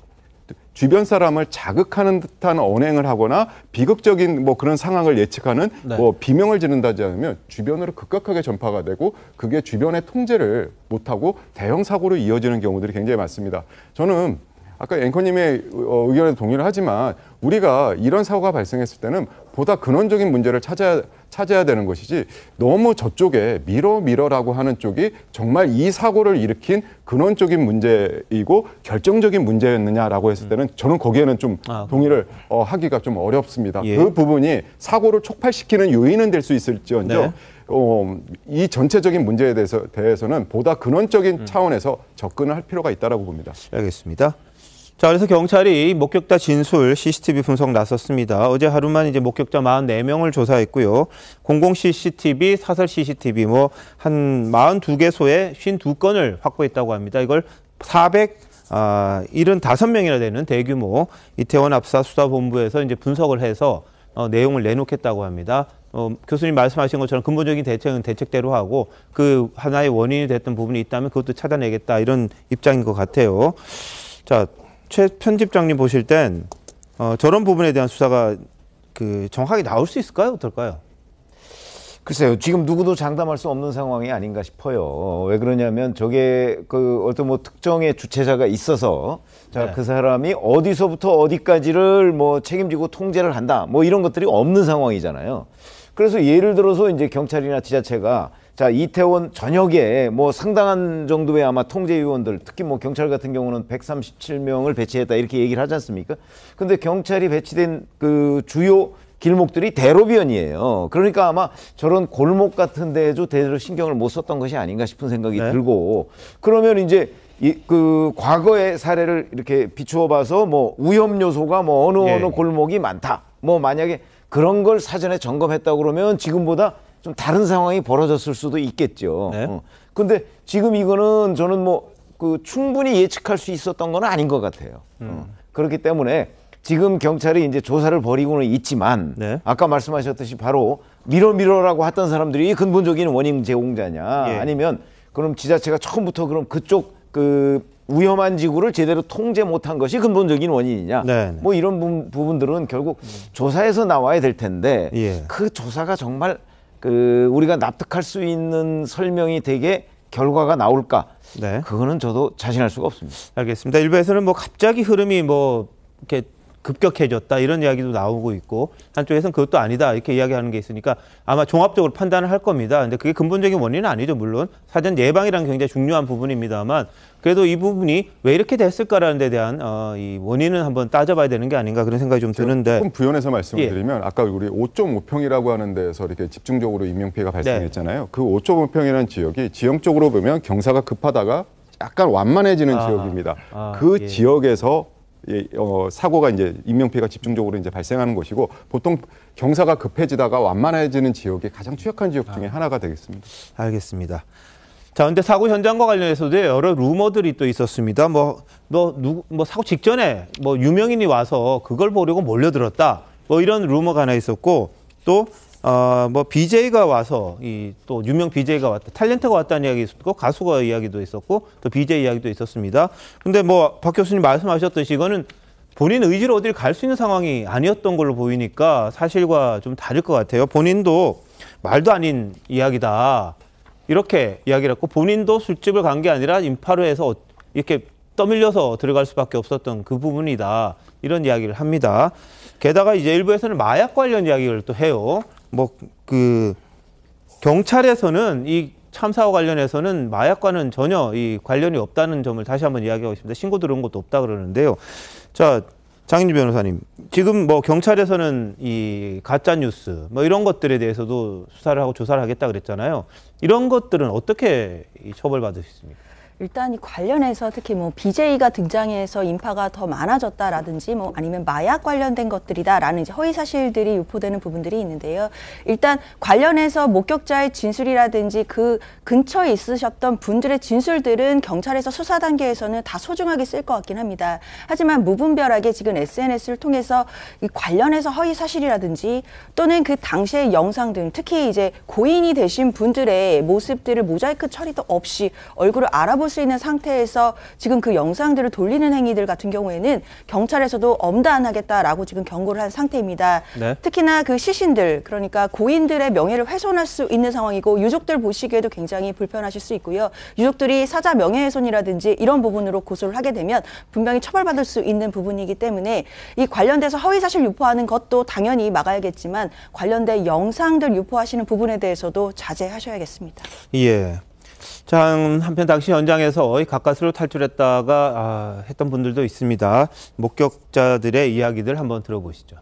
주변 사람을 자극하는 듯한 언행을 하거나 비극적인 뭐 그런 상황을 예측하는 네. 뭐 비명을 지른다지 않으면 주변으로 급격하게 전파가 되고 그게 주변의 통제를 못하고 대형 사고로 이어지는 경우들이 굉장히 많습니다. 저는 아까 앵커님의 어, 의견에 동의를 하지만 우리가 이런 사고가 발생했을 때는 보다 근원적인 문제를 찾아야 찾아야 되는 것이지 너무 저쪽에 밀어 밀어라고 하는 쪽이 정말 이 사고를 일으킨 근원적인 문제이고 결정적인 문제였느냐라고 했을 때는 저는 거기에는 좀 아, 동의를 어, 하기가 좀 어렵습니다. 예. 그 부분이 사고를 촉발시키는 요인은 될 수 있을지언정 네. 어, 이 전체적인 문제에 대해서 대해서는 보다 근원적인 음. 차원에서 접근을 할 필요가 있다라고 봅니다. 알겠습니다. 자, 그래서 경찰이 목격자 진술 CCTV 분석 나섰습니다. 어제 하루만 이제 목격자 44명을 조사했고요. 공공 CCTV, 사설 CCTV 뭐 한 42개소에 52건을 확보했다고 합니다. 이걸 400 아, 75명이나 되는 대규모 이태원 압사 수사본부에서 이제 분석을 해서 어, 내용을 내놓겠다고 합니다. 어, 교수님 말씀하신 것처럼 근본적인 대책은 대책대로 하고 그 하나의 원인이 됐던 부분이 있다면 그것도 찾아내겠다 이런 입장인 것 같아요. 자, 최 편집장님 보실 땐 어, 저런 부분에 대한 수사가 그 정확하게 나올 수 있을까요? 어떨까요? 글쎄요, 지금 누구도 장담할 수 없는 상황이 아닌가 싶어요. 왜 그러냐면 저게 그 어떤 뭐 특정의 주체자가 있어서 자, 네. 그 사람이 어디서부터 어디까지를 뭐 책임지고 통제를 한다. 뭐 이런 것들이 없는 상황이잖아요. 그래서 예를 들어서 이제 경찰이나 지자체가 자 이태원 전역에 뭐 상당한 정도의 아마 통제 요원들 특히 뭐 경찰 같은 경우는 137명을 배치했다 이렇게 얘기를 하지 않습니까? 근데 경찰이 배치된 그 주요 길목들이 대로변이에요. 그러니까 아마 저런 골목 같은 데에도 대대로 신경을 못 썼던 것이 아닌가 싶은 생각이 네. 들고 그러면 이제 이, 그 과거의 사례를 이렇게 비추어 봐서 뭐 위험 요소가 뭐 어느 예. 어느 골목이 많다. 뭐 만약에 그런 걸 사전에 점검했다 그러면 지금보다 좀 다른 상황이 벌어졌을 수도 있겠죠. 네. 어. 근데 지금 이거는 저는 뭐 그 충분히 예측할 수 있었던 건 아닌 것 같아요. 음. 어. 그렇기 때문에 지금 경찰이 이제 조사를 벌이고는 있지만 네. 아까 말씀하셨듯이 바로 밀어 밀어라고 했던 사람들이 근본적인 원인 제공자냐 예. 아니면 그럼 지자체가 처음부터 그럼 그쪽 그 위험한 지구를 제대로 통제 못한 것이 근본적인 원인이냐 네, 네. 뭐 이런 부, 분들은 결국 음. 조사에서 나와야 될 텐데 예. 그 조사가 정말 그 우리가 납득할 수 있는 설명이 되게 결과가 나올까? 네. 그거는 저도 자신할 수가 없습니다. 알겠습니다. 일부에서는 뭐 갑자기 흐름이 뭐 이렇게 급격해졌다 이런 이야기도 나오고 있고 한쪽에서는 그것도 아니다 이렇게 이야기하는 게 있으니까 아마 종합적으로 판단을 할 겁니다. 근데 그게 근본적인 원인은 아니죠. 물론 사전 예방이란 굉장히 중요한 부분입니다만 그래도 이 부분이 왜 이렇게 됐을까라는 데 대한 어, 이 원인은 한번 따져봐야 되는 게 아닌가 그런 생각이 좀 드는데 조금 부연해서 말씀을 예. 드리면 아까 우리 5.5평이라고 하는 데서 이렇게 집중적으로 인명 피해가 발생했잖아요. 네. 그 5.5평이라는 지역이 지형적으로 보면 경사가 급하다가 약간 완만해지는 아, 지역입니다. 아, 그 예. 지역에서 예, 어, 사고가 이제 인명피해가 집중적으로 이제 발생하는 것이고 보통 경사가 급해지다가 완만해지는 지역이 가장 취약한 지역 중에 아. 하나가 되겠습니다. 알겠습니다. 자, 근데 사고 현장과 관련해서도 여러 루머들이 또 있었습니다. 뭐, 뭐, 누, 뭐 사고 직전에 뭐 유명인이 와서 그걸 보려고 몰려들었다. 뭐 이런 루머가 하나 있었고 또 어, 뭐 BJ가 와서 이 또 유명 BJ가 왔다, 탤런트가 왔다는 이야기 있었고 가수가 이야기도 있었고 또 BJ 이야기도 있었습니다. 근데 뭐 박 교수님 말씀하셨듯이 이거는 본인 의지로 어딜 갈 수 있는 상황이 아니었던 걸로 보이니까 사실과 좀 다를 것 같아요. 본인도 말도 아닌 이야기다. 이렇게 이야기를 했고 본인도 술집을 간 게 아니라 인파로해서 이렇게 떠밀려서 들어갈 수밖에 없었던 그 부분이다. 이런 이야기를 합니다. 게다가 이제 일부에서는 마약 관련 이야기를 또 해요. 뭐 그 경찰에서는 이 참사와 관련해서는 마약과는 전혀 이 관련이 없다는 점을 다시 한번 이야기하고 있습니다. 신고 들어온 것도 없다 그러는데요. 자, 장인주 변호사님, 지금 뭐 경찰에서는 이 가짜 뉴스 뭐 이런 것들에 대해서도 수사를 하고 조사를 하겠다 그랬잖아요. 이런 것들은 어떻게 처벌받을 수 있습니까? 일단 이 관련해서 특히 뭐 BJ가 등장해서 인파가 더 많아졌다라든지 뭐 아니면 마약 관련된 것들이다라는 이제 허위 사실들이 유포되는 부분들이 있는데요. 일단 관련해서 목격자의 진술이라든지 그 근처에 있으셨던 분들의 진술들은 경찰에서 수사 단계에서는 다 소중하게 쓸 것 같긴 합니다. 하지만 무분별하게 지금 SNS를 통해서 이 관련해서 허위 사실이라든지 또는 그 당시의 영상 등 특히 이제 고인이 되신 분들의 모습들을 모자이크 처리도 없이 얼굴을 알아볼 수 있는 상태에서 지금 그 영상들을 돌리는 행위들 같은 경우에는 경찰에서도 엄단하겠다라고 지금 경고를 한 상태입니다. 네. 특히나 그 시신들 그러니까 고인들의 명예를 훼손할 수 있는 상황이고 유족들 보시기에도 굉장히 불편하실 수 있고요. 유족들이 사자 명예훼손이라든지 이런 부분으로 고소를 하게 되면 분명히 처벌받을 수 있는 부분이기 때문에 이 관련돼서 허위사실 유포하는 것도 당연히 막아야겠지만 관련된 영상들 유포하시는 부분에 대해서도 자제하셔야겠습니다. 예. 장 한편 당시 현장에서 가까스로 탈출했다가 아, 했던 분들도 있습니다. 목격자들의 이야기들 한번 들어보시죠.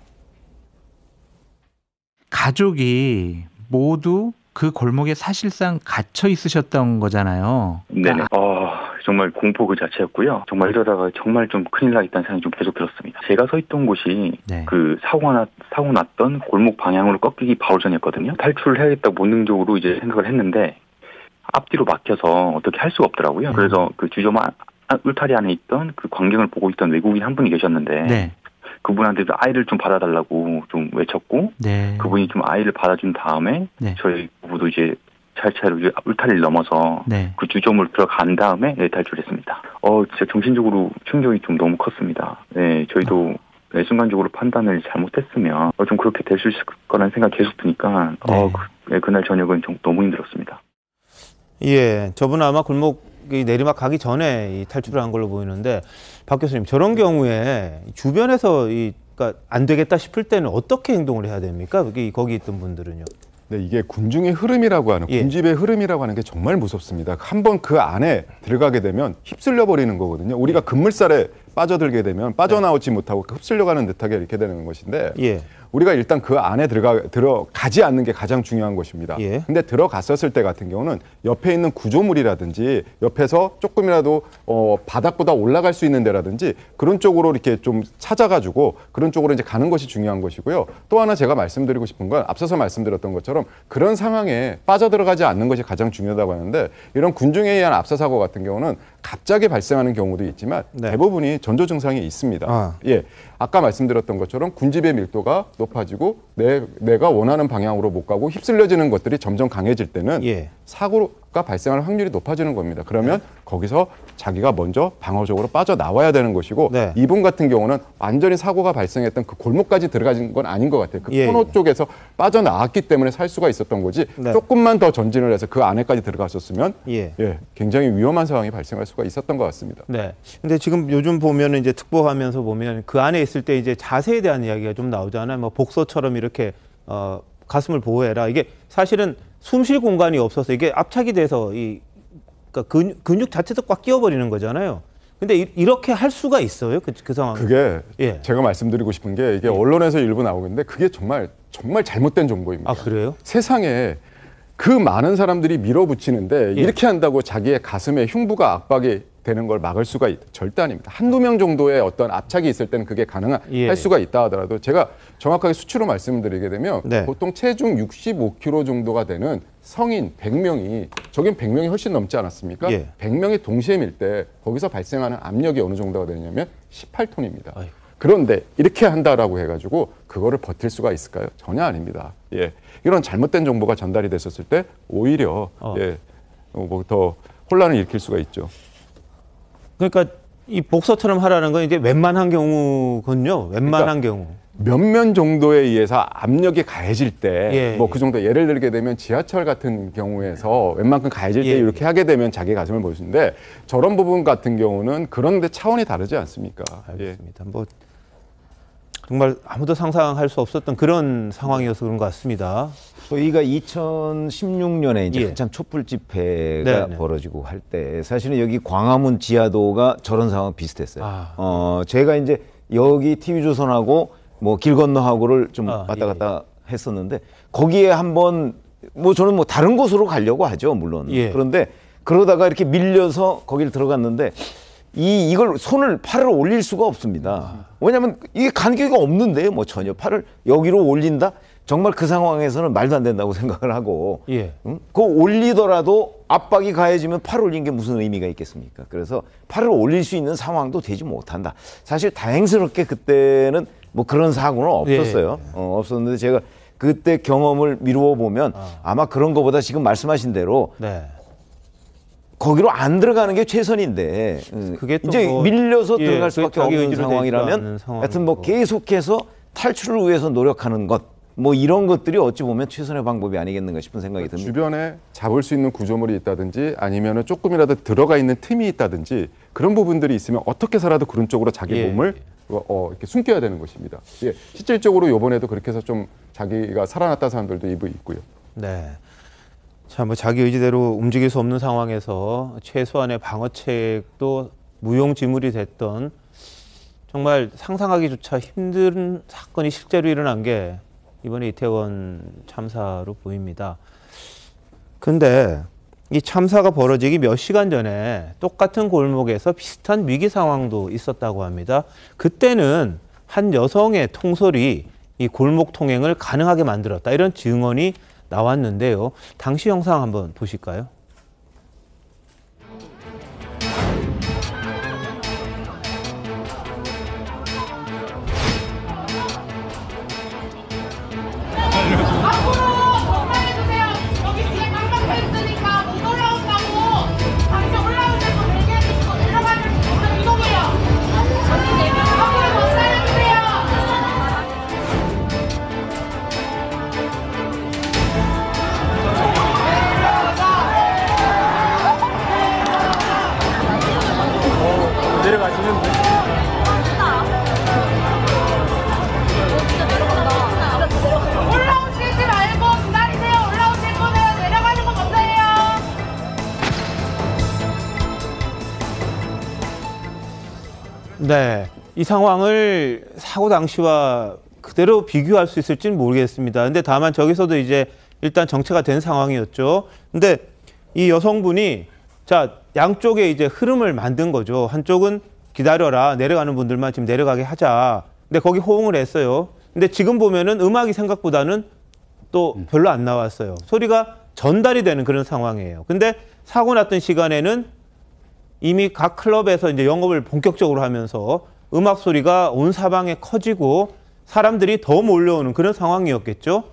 가족이 모두 그 골목에 사실상 갇혀 있으셨던 거잖아요. 네네. 어, 정말 공포 그 자체였고요. 정말 이러다가 정말 좀 큰일 나겠다는 생각이 좀 계속 들었습니다. 제가 서 있던 곳이 네. 그 사고가 났, 사고 났던 골목 방향으로 꺾이기 바로 전이었거든요. 탈출을 해야겠다고 본능적으로 이제 생각을 했는데 앞뒤로 막혀서 어떻게 할 수가 없더라고요. 음. 그래서 그 주점 울타리 안에 있던 그 광경을 보고 있던 외국인 한 분이 계셨는데 네. 그분한테도 아이를 좀 받아달라고 좀 외쳤고 네. 그분이 좀 아이를 받아준 다음에 네. 저희 부부도 이제 차차로 울타리를 넘어서 네. 그 주점을 들어간 다음에 네, 탈출했습니다. 어 진짜 정신적으로 충격이 좀 너무 컸습니다. 네 저희도 아. 네, 순간적으로 판단을 잘못했으면 어, 좀 그렇게 될 수 있을 거라는 생각 계속 드니까 어 그, 네, 그날 저녁은 좀 너무 힘들었습니다. 예, 저분 아마 골목 이 내리막 가기 전에 이 탈출을 한 걸로 보이는데 박 교수님 저런 경우에 주변에서 이 그러니까 안 되겠다 싶을 때는 어떻게 행동을 해야 됩니까? 거기 거기 있던 분들은요. 네, 이게 군중의 흐름이라고 하는 예. 군집의 흐름이라고 하는 게 정말 무섭습니다. 한번 그 안에 들어가게 되면 휩쓸려 버리는 거거든요. 우리가 급물살에 빠져들게 되면 빠져나오지 네. 못하고 흡쓸려가는 듯하게 이렇게 되는 것인데 예. 우리가 일단 그 안에 들어가 들어가지 않는 게 가장 중요한 것입니다. 예. 근데 들어갔었을 때 같은 경우는 옆에 있는 구조물이라든지 옆에서 조금이라도 어 바닥보다 올라갈 수 있는 데라든지 그런 쪽으로 이렇게 좀 찾아가지고 그런 쪽으로 이제 가는 것이 중요한 것이고요. 또 하나 제가 말씀드리고 싶은 건 앞서서 말씀드렸던 것처럼 그런 상황에 빠져들어가지 않는 것이 가장 중요하다고 하는데 이런 군중에 의한 압사 사고 같은 경우는 갑자기 발생하는 경우도 있지만 네. 대부분이 전조 증상이 있습니다. 아. 예. 아까 말씀드렸던 것처럼 군집의 밀도가 높아지고 내, 내가 원하는 방향으로 못 가고 휩쓸려지는 것들이 점점 강해질 때는 예. 사고가 발생할 확률이 높아지는 겁니다. 그러면 네. 거기서 자기가 먼저 방어적으로 빠져나와야 되는 것이고 네. 이분 같은 경우는 완전히 사고가 발생했던 그 골목까지 들어가진 건 아닌 것 같아요. 그 예, 코너 예. 쪽에서 빠져나왔기 때문에 살 수가 있었던 거지 네. 조금만 더 전진을 해서 그 안에까지 들어갔었으면 예. 예. 굉장히 위험한 상황이 발생할 수가 있었던 것 같습니다. 네. 근데 지금 요즘 보면 이제 특보하면서 보면 그 안에 있을 때 이제 자세에 대한 이야기가 좀 나오잖아요. 뭐 복서처럼 이렇게 어, 가슴을 보호해라. 이게 사실은 숨쉴 공간이 없어서 이게 압착이 돼서 이 그러니까 근육, 근육 자체도 꽉 끼워버리는 거잖아요. 근데 이, 렇게할 수가 있어요 그, 그 상황. 그게 예. 제가 말씀드리고 싶은 게 이게 예. 언론에서 일부 나오는데 그게 정말 정말 잘못된 정보입니다. 아 그래요? 세상에 그 많은 사람들이 밀어붙이는데 예. 이렇게 한다고 자기의 가슴에 흉부가 압박이 되는 걸 막을 수가 있, 절대 아닙니다. 한두 명 정도의 어떤 압착이 있을 때는 그게 가능할 예. 수가 있다 하더라도 제가 정확하게 수치로 말씀드리게 되면 네. 보통 체중 65kg 정도가 되는 성인 100명이 저긴 100명이 훨씬 넘지 않았습니까? 예. 100명이 동시에 밀 때 거기서 발생하는 압력이 어느 정도가 되냐면 18톤입니다. 아이고. 그런데 이렇게 한다라고 해가지고 그거를 버틸 수가 있을까요? 전혀 아닙니다. 예, 이런 잘못된 정보가 전달이 됐었을 때 오히려 어. 예, 어, 뭐더 혼란을 일으킬 수가 있죠. 그러니까 이 복서처럼 하라는 건 이제 웬만한 경우군요. 웬만한 그러니까 경우. 몇몇 정도에 의해서 압력이 가해질 때, 예, 뭐그 예. 정도 예를 들게 되면 지하철 같은 경우에서 웬만큼 가해질 때 예. 이렇게 하게 되면 자기 가슴을 보시는데 저런 부분 같은 경우는 그런데 차원이 다르지 않습니까? 알겠습니다. 예. 뭐 정말 아무도 상상할 수 없었던 그런 상황이어서 그런 것 같습니다. 저희가 2016년에 이제 예. 한참 촛불 집회가 네네. 네. 벌어지고 할 때 사실은 여기 광화문 지하도가 저런 상황 비슷했어요. 아. 어, 제가 이제 여기 TV조선하고 뭐 길 건너하고를 좀 아, 왔다 예, 갔다 예. 했었는데 거기에 한번 뭐 저는 뭐 다른 곳으로 가려고 하죠 물론 예. 그런데 그러다가 이렇게 밀려서 거기를 들어갔는데 이 이걸 손을 팔을 올릴 수가 없습니다. 왜냐하면 이게 간격이 없는데 뭐 전혀 팔을 여기로 올린다. 정말 그 상황에서는 말도 안 된다고 생각을 하고 예. 응? 그 올리더라도 압박이 가해지면 팔 올린 게 무슨 의미가 있겠습니까? 그래서 팔을 올릴 수 있는 상황도 되지 못한다. 사실 다행스럽게 그때는 뭐 그런 사고는 없었어요. 예. 어, 없었는데 제가 그때 경험을 미루어 보면 아. 마 그런 것보다 지금 말씀하신 대로 네. 거기로 안 들어가는 게 최선인데 그게 또 이제 뭐, 밀려서 예, 들어갈 그게 수밖에 없는 상황이라면. 하여튼 뭐 계속해서 탈출을 위해서 노력하는 것 뭐 이런 것들이 어찌 보면 최선의 방법이 아니겠는가 싶은 생각이 듭니다. 주변에 잡을 수 있는 구조물이 있다든지 아니면은 조금이라도 들어가 있는 틈이 있다든지 그런 부분들이 있으면 어떻게 해서라도 그런 쪽으로 자기 예. 몸을 어, 어, 이렇게 숨겨야 되는 것입니다. 예, 실질적으로 이번에도 그렇게 해서 좀 자기가 살아났다 사람들도 일부 있고요. 네. 자, 뭐 자기 의지대로 움직일 수 없는 상황에서 최소한의 방어책도 무용지물이 됐던 정말 상상하기조차 힘든 사건이 실제로 일어난 게 이번에 이태원 참사로 보입니다. 근데 이 참사가 벌어지기 몇 시간 전에 똑같은 골목에서 비슷한 위기 상황도 있었다고 합니다. 그때는 한 여성의 통솔이 이 골목 통행을 가능하게 만들었다. 이런 증언이 나왔는데요. 당시 영상 한번 보실까요? 네. 이 상황을 사고 당시와 그대로 비교할 수 있을지는 모르겠습니다. 근데 다만 저기서도 이제 일단 정체가 된 상황이었죠. 근데 이 여성분이 자, 양쪽에 이제 흐름을 만든 거죠. 한쪽은 기다려라. 내려가는 분들만 지금 내려가게 하자. 근데 거기 호응을 했어요. 근데 지금 보면은 음악이 생각보다는 또 별로 안 나왔어요. 소리가 전달이 되는 그런 상황이에요. 근데 사고 났던 시간에는 이미 각 클럽에서 이제 영업을 본격적으로 하면서 음악 소리가 온 사방에 커지고 사람들이 더 몰려오는 그런 상황이었겠죠.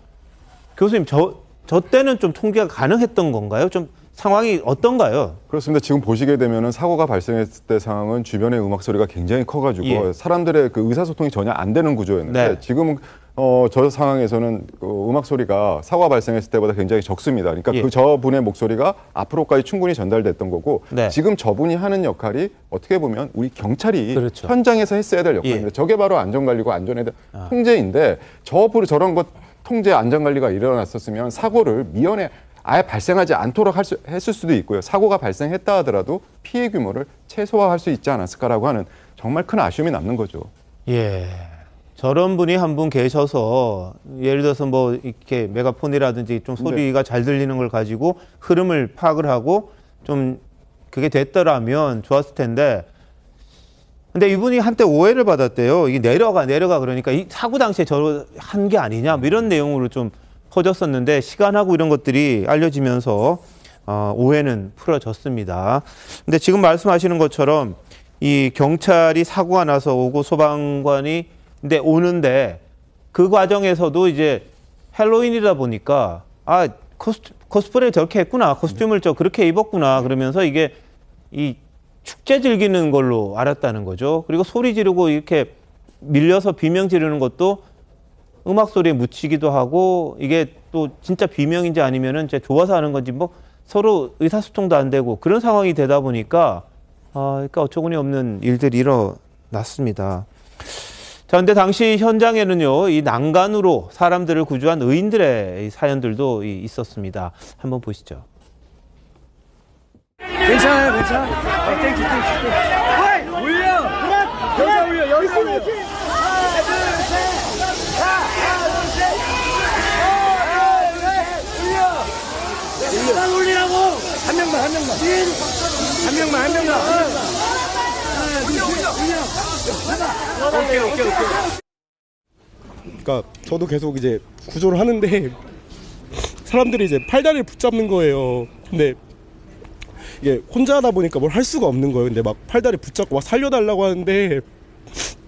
교수님, 저, 저 때는 좀 통계가 가능했던 건가요? 좀 상황이 어떤가요? 그렇습니다. 지금 보시게 되면은 사고가 발생했을 때 상황은 주변의 음악 소리가 굉장히 커가지고 예. 사람들의 그 의사소통이 전혀 안 되는 구조였는데 네. 지금은 어, 저 상황에서는 그 음악 소리가 사고가 발생했을 때보다 굉장히 적습니다. 그러니까 예. 그 저분의 목소리가 앞으로까지 충분히 전달됐던 거고 네. 지금 저분이 하는 역할이 어떻게 보면 우리 경찰이 그렇죠. 현장에서 했어야 될 역할입니다. 예. 저게 바로 안전관리고 안전에 대한 아. 통제인데 저 저런 것 통제 안전관리가 일어났었으면 사고를 미연에 아예 발생하지 않도록 할 수, 했을 수도 있고요. 사고가 발생했다 하더라도 피해 규모를 최소화할 수 있지 않았을까라고 하는 정말 큰 아쉬움이 남는 거죠. 예. 저런 분이 한 분 계셔서 예를 들어서 뭐 이렇게 메가폰이라든지 좀 소리가 잘 들리는 걸 가지고 흐름을 파악을 하고 좀 그게 됐더라면 좋았을 텐데 근데 이분이 한때 오해를 받았대요. 이게 내려가 내려가 그러니까 이 사고 당시에 저한게 아니냐 뭐 이런 내용으로 좀 퍼졌었는데 시간하고 이런 것들이 알려지면서 어, 오해는 풀어졌습니다. 근데 지금 말씀하시는 것처럼 이 경찰이 사고가 나서 오고 소방관이 근데 오는데 그 과정에서도 이제 헬로윈이다 보니까 아 코스튬, 코스프레 저렇게 했구나 코스튬을 저 그렇게 입었구나 그러면서 이게 이 축제 즐기는 걸로 알았다는 거죠. 그리고 소리 지르고 이렇게 밀려서 비명 지르는 것도 음악 소리에 묻히기도 하고 이게 또 진짜 비명인지 아니면은 진짜 좋아서 하는 건지 뭐 서로 의사소통도 안 되고 그런 상황이 되다 보니까 아, 그러니까 어처구니 없는 일들이 일어났습니다. 자, 근데 당시 현장에는요, 이 난간으로 사람들을 구조한 의인들의 이 사연들도 이 있었습니다. 한번 보시죠. 괜찮아요, 괜찮아. 어, thank you, thank you. thank you. 올려! 여기서 올려, 여기서 올려. 하나, 둘, 셋. 하나, 둘, 셋. 하나, 둘, 셋. 올려. 올리라고! 한 명만, 한 명만. 한 명만, 한 명만. 오케이, 오케이, 오케이. 그러니까 저도 계속 이제 구조를 하는데 사람들이 이제 팔다리를 붙잡는 거예요. 근데 이게 혼자 하다 보니까 뭘 할 수가 없는 거예요. 근데 막 팔다리 붙잡고 막 살려달라고 하는데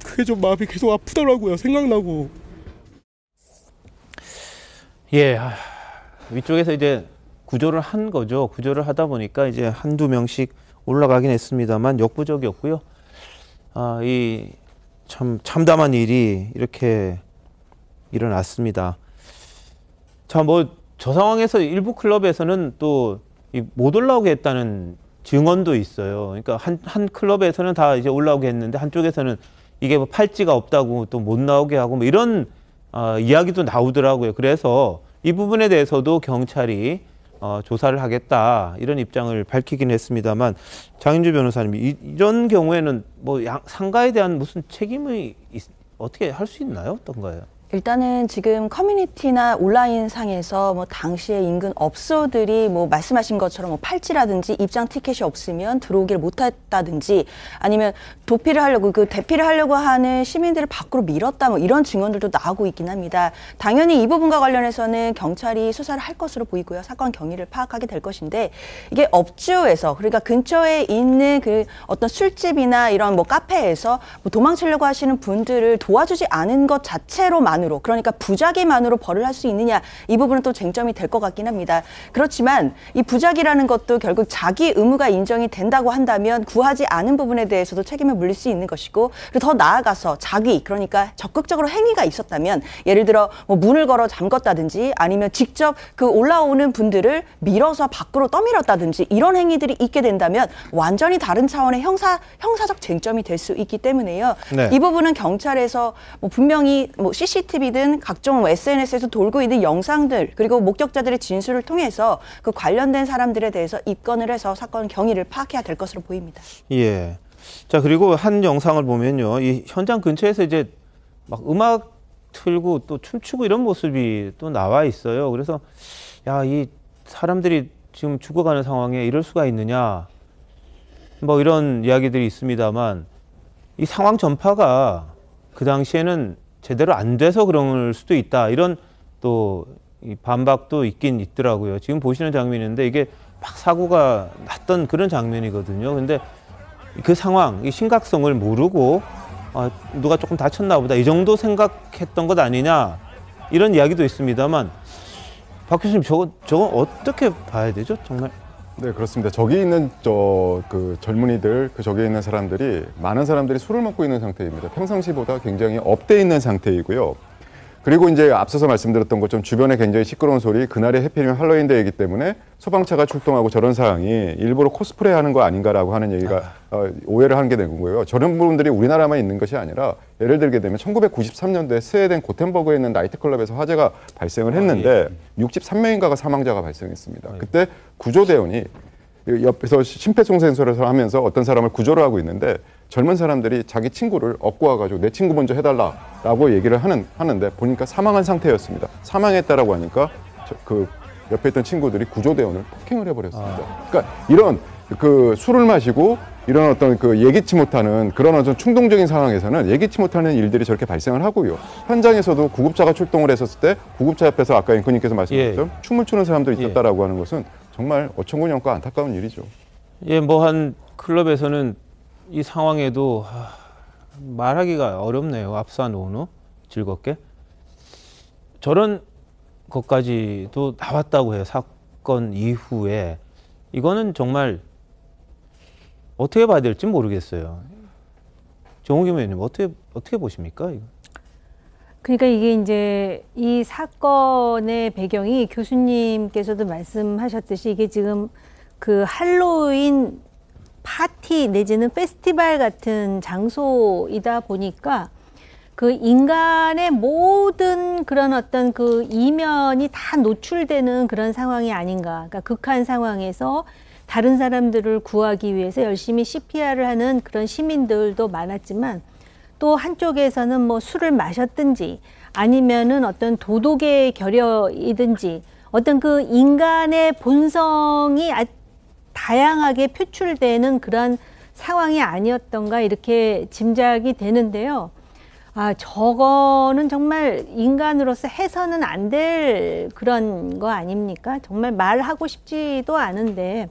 그게 좀 마음이 계속 아프더라고요. 생각나고. 예, 위쪽에서 이제 구조를 한 거죠. 구조를 하다 보니까 이제 한두 명씩 올라가긴 했습니다만 역부족이었고요. 아, 이 참 참담한 일이 이렇게 일어났습니다. 자, 뭐 저 상황에서 일부 클럽에서는 또 못 올라오게 했다는 증언도 있어요. 그러니까 한, 한 클럽에서는 다 이제 올라오게 했는데 한쪽에서는 이게 뭐 팔찌가 없다고 또 못 나오게 하고 뭐 이런 어, 이야기도 나오더라고요. 그래서 이 부분에 대해서도 경찰이 어, 조사를 하겠다 이런 입장을 밝히긴 했습니다만 장인주 변호사님 이, 이런 경우에는 뭐 양, 상가에 대한 무슨 책임이 있, 어떻게 할 수 있나요? 어떤가요? 일단은 지금 커뮤니티나 온라인 상에서 뭐 당시에 인근 업소들이 뭐 말씀하신 것처럼 뭐 팔찌라든지 입장 티켓이 없으면 들어오기를 못했다든지 아니면 도피를 하려고 그 대피를 하려고 하는 시민들을 밖으로 밀었다 뭐 이런 증언들도 나오고 있긴 합니다. 당연히 이 부분과 관련해서는 경찰이 수사를 할 것으로 보이고요. 사건 경위를 파악하게 될 것인데 이게 업주에서 그러니까 근처에 있는 그 어떤 술집이나 이런 뭐 카페에서 뭐 도망치려고 하시는 분들을 도와주지 않은 것 자체로만 만으로 그러니까 부작위만으로 벌을 할 수 있느냐 이 부분은 또 쟁점이 될 것 같긴 합니다. 그렇지만 이 부작위라는 것도 결국 자기 의무가 인정이 된다고 한다면 구하지 않은 부분에 대해서도 책임을 물릴 수 있는 것이고 그리고 더 나아가서 자기 그러니까 적극적으로 행위가 있었다면 예를 들어 뭐 문을 걸어 잠궜다든지 아니면 직접 그 올라오는 분들을 밀어서 밖으로 떠밀었다든지 이런 행위들이 있게 된다면 완전히 다른 차원의 형사 형사적 쟁점이 될 수 있기 때문에요. 네. 이 부분은 경찰에서 뭐 분명히 뭐 CCTV CCTV든 각종 SNS에서 돌고 있는 영상들 그리고 목격자들의 진술을 통해서 그 관련된 사람들에 대해서 입건을 해서 사건 경위를 파악해야 될 것으로 보입니다. 예. 자 그리고 한 영상을 보면요, 이 현장 근처에서 이제 막 음악 틀고 또 춤추고 이런 모습이 또 나와 있어요. 그래서 야 이 사람들이 지금 죽어가는 상황에 이럴 수가 있느냐, 뭐 이런 이야기들이 있습니다만 이 상황 전파가 그 당시에는 제대로 안 돼서 그럴 수도 있다. 이런 또 반박도 있긴 있더라고요. 지금 보시는 장면인데 이게 막 사고가 났던 그런 장면이거든요. 근데 그 상황, 이 심각성을 모르고 아, 누가 조금 다쳤나 보다 이 정도 생각했던 것 아니냐 이런 이야기도 있습니다만 박 교수님 저거 저거 어떻게 봐야 되죠 정말 네 그렇습니다. 저기 있는 저 그 젊은이들 그 저기 있는 사람들이 많은 사람들이 술을 먹고 있는 상태입니다. 평상시보다 굉장히 up돼 있는 상태이고요 그리고 이제 앞서서 말씀드렸던 것처럼 주변에 굉장히 시끄러운 소리 그날이 하필이면 할로윈 데이이기 때문에 소방차가 출동하고 저런 상황이 일부러 코스프레 하는 거 아닌가라고 하는 얘기가 어, 오해를 하는 게 된 거고요. 저런 부분들이 우리나라만 있는 것이 아니라 예를 들게 되면 1993년도에 스웨덴 고텐버그에 있는 나이트클럽에서 화재가 발생을 했는데 아, 예. 63명인가가 사망자가 발생했습니다. 아, 그때 구조대원이 옆에서 심폐소생술을 하면서 어떤 사람을 구조를 하고 있는데 젊은 사람들이 자기 친구를 업고 와가지고 내 친구 먼저 해달라라고 얘기를 하는 하는데 보니까 사망한 상태였습니다. 사망했다라고 하니까 그 옆에 있던 친구들이 구조대원을 폭행을 해버렸습니다. 아. 그러니까 이런 그 술을 마시고 이런 어떤 그 예기치 못하는 그런 어떤 충동적인 상황에서는 예기치 못하는 일들이 저렇게 발생을 하고요. 현장에서도 구급차가 출동을 했었을 때 구급차 옆에서 아까 앵커님께서 말씀하셨죠. 예. 춤을 추는 사람들이 예. 있었다라고 예. 하는 것은 정말 어처구니없고 안타까운 일이죠. 예, 뭐 한 클럽에서는 이 상황에도 하, 말하기가 어렵네요. 압수한 오후 즐겁게 저런 것까지도 나왔다고 해요. 사건 이후에 이거는 정말 어떻게 봐야 될지 모르겠어요. 정우김 의원님 어떻게 어떻게 보십니까? 그러니까 이게 이제 이 사건의 배경이 교수님께서도 말씀하셨듯이 이게 지금 그 할로윈 파티 내지는 페스티벌 같은 장소이다 보니까 그 인간의 모든 그런 어떤 그 이면이 다 노출되는 그런 상황이 아닌가. 그러니까 극한 상황에서 다른 사람들을 구하기 위해서 열심히 CPR을 하는 그런 시민들도 많았지만 또 한쪽에서는 뭐 술을 마셨든지 아니면은 어떤 도덕의 결여이든지 어떤 그 인간의 본성이 아, 다양하게 표출되는 그런 상황이 아니었던가 이렇게 짐작이 되는데요. 아, 저거는 정말 인간으로서 해서는 안 될 그런 거 아닙니까? 정말 말하고 싶지도 않은데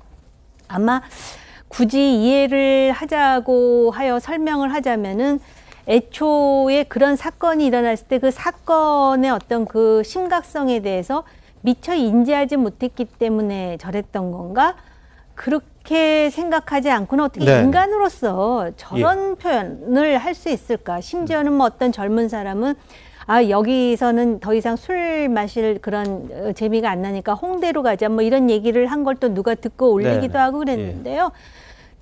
아마 굳이 이해를 하자고 하여 설명을 하자면은 애초에 그런 사건이 일어났을 때 그 사건의 어떤 그 심각성에 대해서 미처 인지하지 못했기 때문에 저랬던 건가? 그렇게 생각하지 않고는 어떻게 네. 인간으로서 저런 예. 표현을 할 수 있을까? 심지어는 뭐 어떤 젊은 사람은 아 여기서는 더 이상 술 마실 그런 어, 재미가 안 나니까 홍대로 가자 뭐 이런 얘기를 한 걸 또 누가 듣고 올리기도 네. 하고 그랬는데요. 예.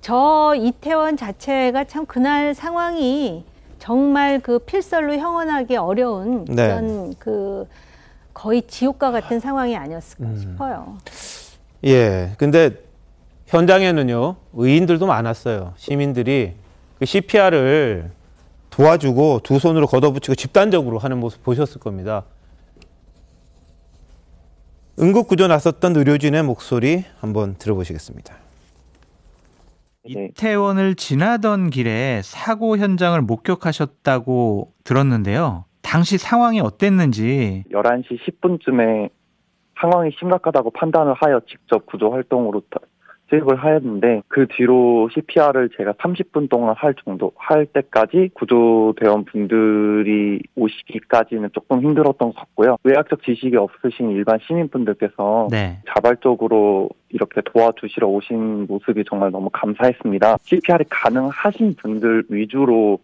저 이태원 자체가 참 그날 상황이 정말 그 필설로 형언하기 어려운 네. 그런 그 거의 지옥과 같은 상황이 아니었을까 음. 싶어요. 예. 근데 현장에는요, 의인들도 많았어요. 시민들이 그 CPR을 도와주고 두 손으로 걷어붙이고 집단적으로 하는 모습 보셨을 겁니다. 응급구조 나섰던 의료진의 목소리 한번 들어보시겠습니다. 이태원을 지나던 길에 사고 현장을 목격하셨다고 들었는데요. 당시 상황이 어땠는지 11시 10분쯤에 상황이 심각하다고 판단을 하여 직접 구조 활동으로 투입을 하였는데 그 뒤로 CPR을 제가 30분 동안 할 정도 할 때까지 구조대원 분들이 오시기까지는 조금 힘들었던 것 같고요. 의학적 지식이 없으신 일반 시민분들께서 네. 자발적으로 이렇게 도와주시러 오신 모습이 정말 너무 감사했습니다. CPR이 가능하신 분들 위주로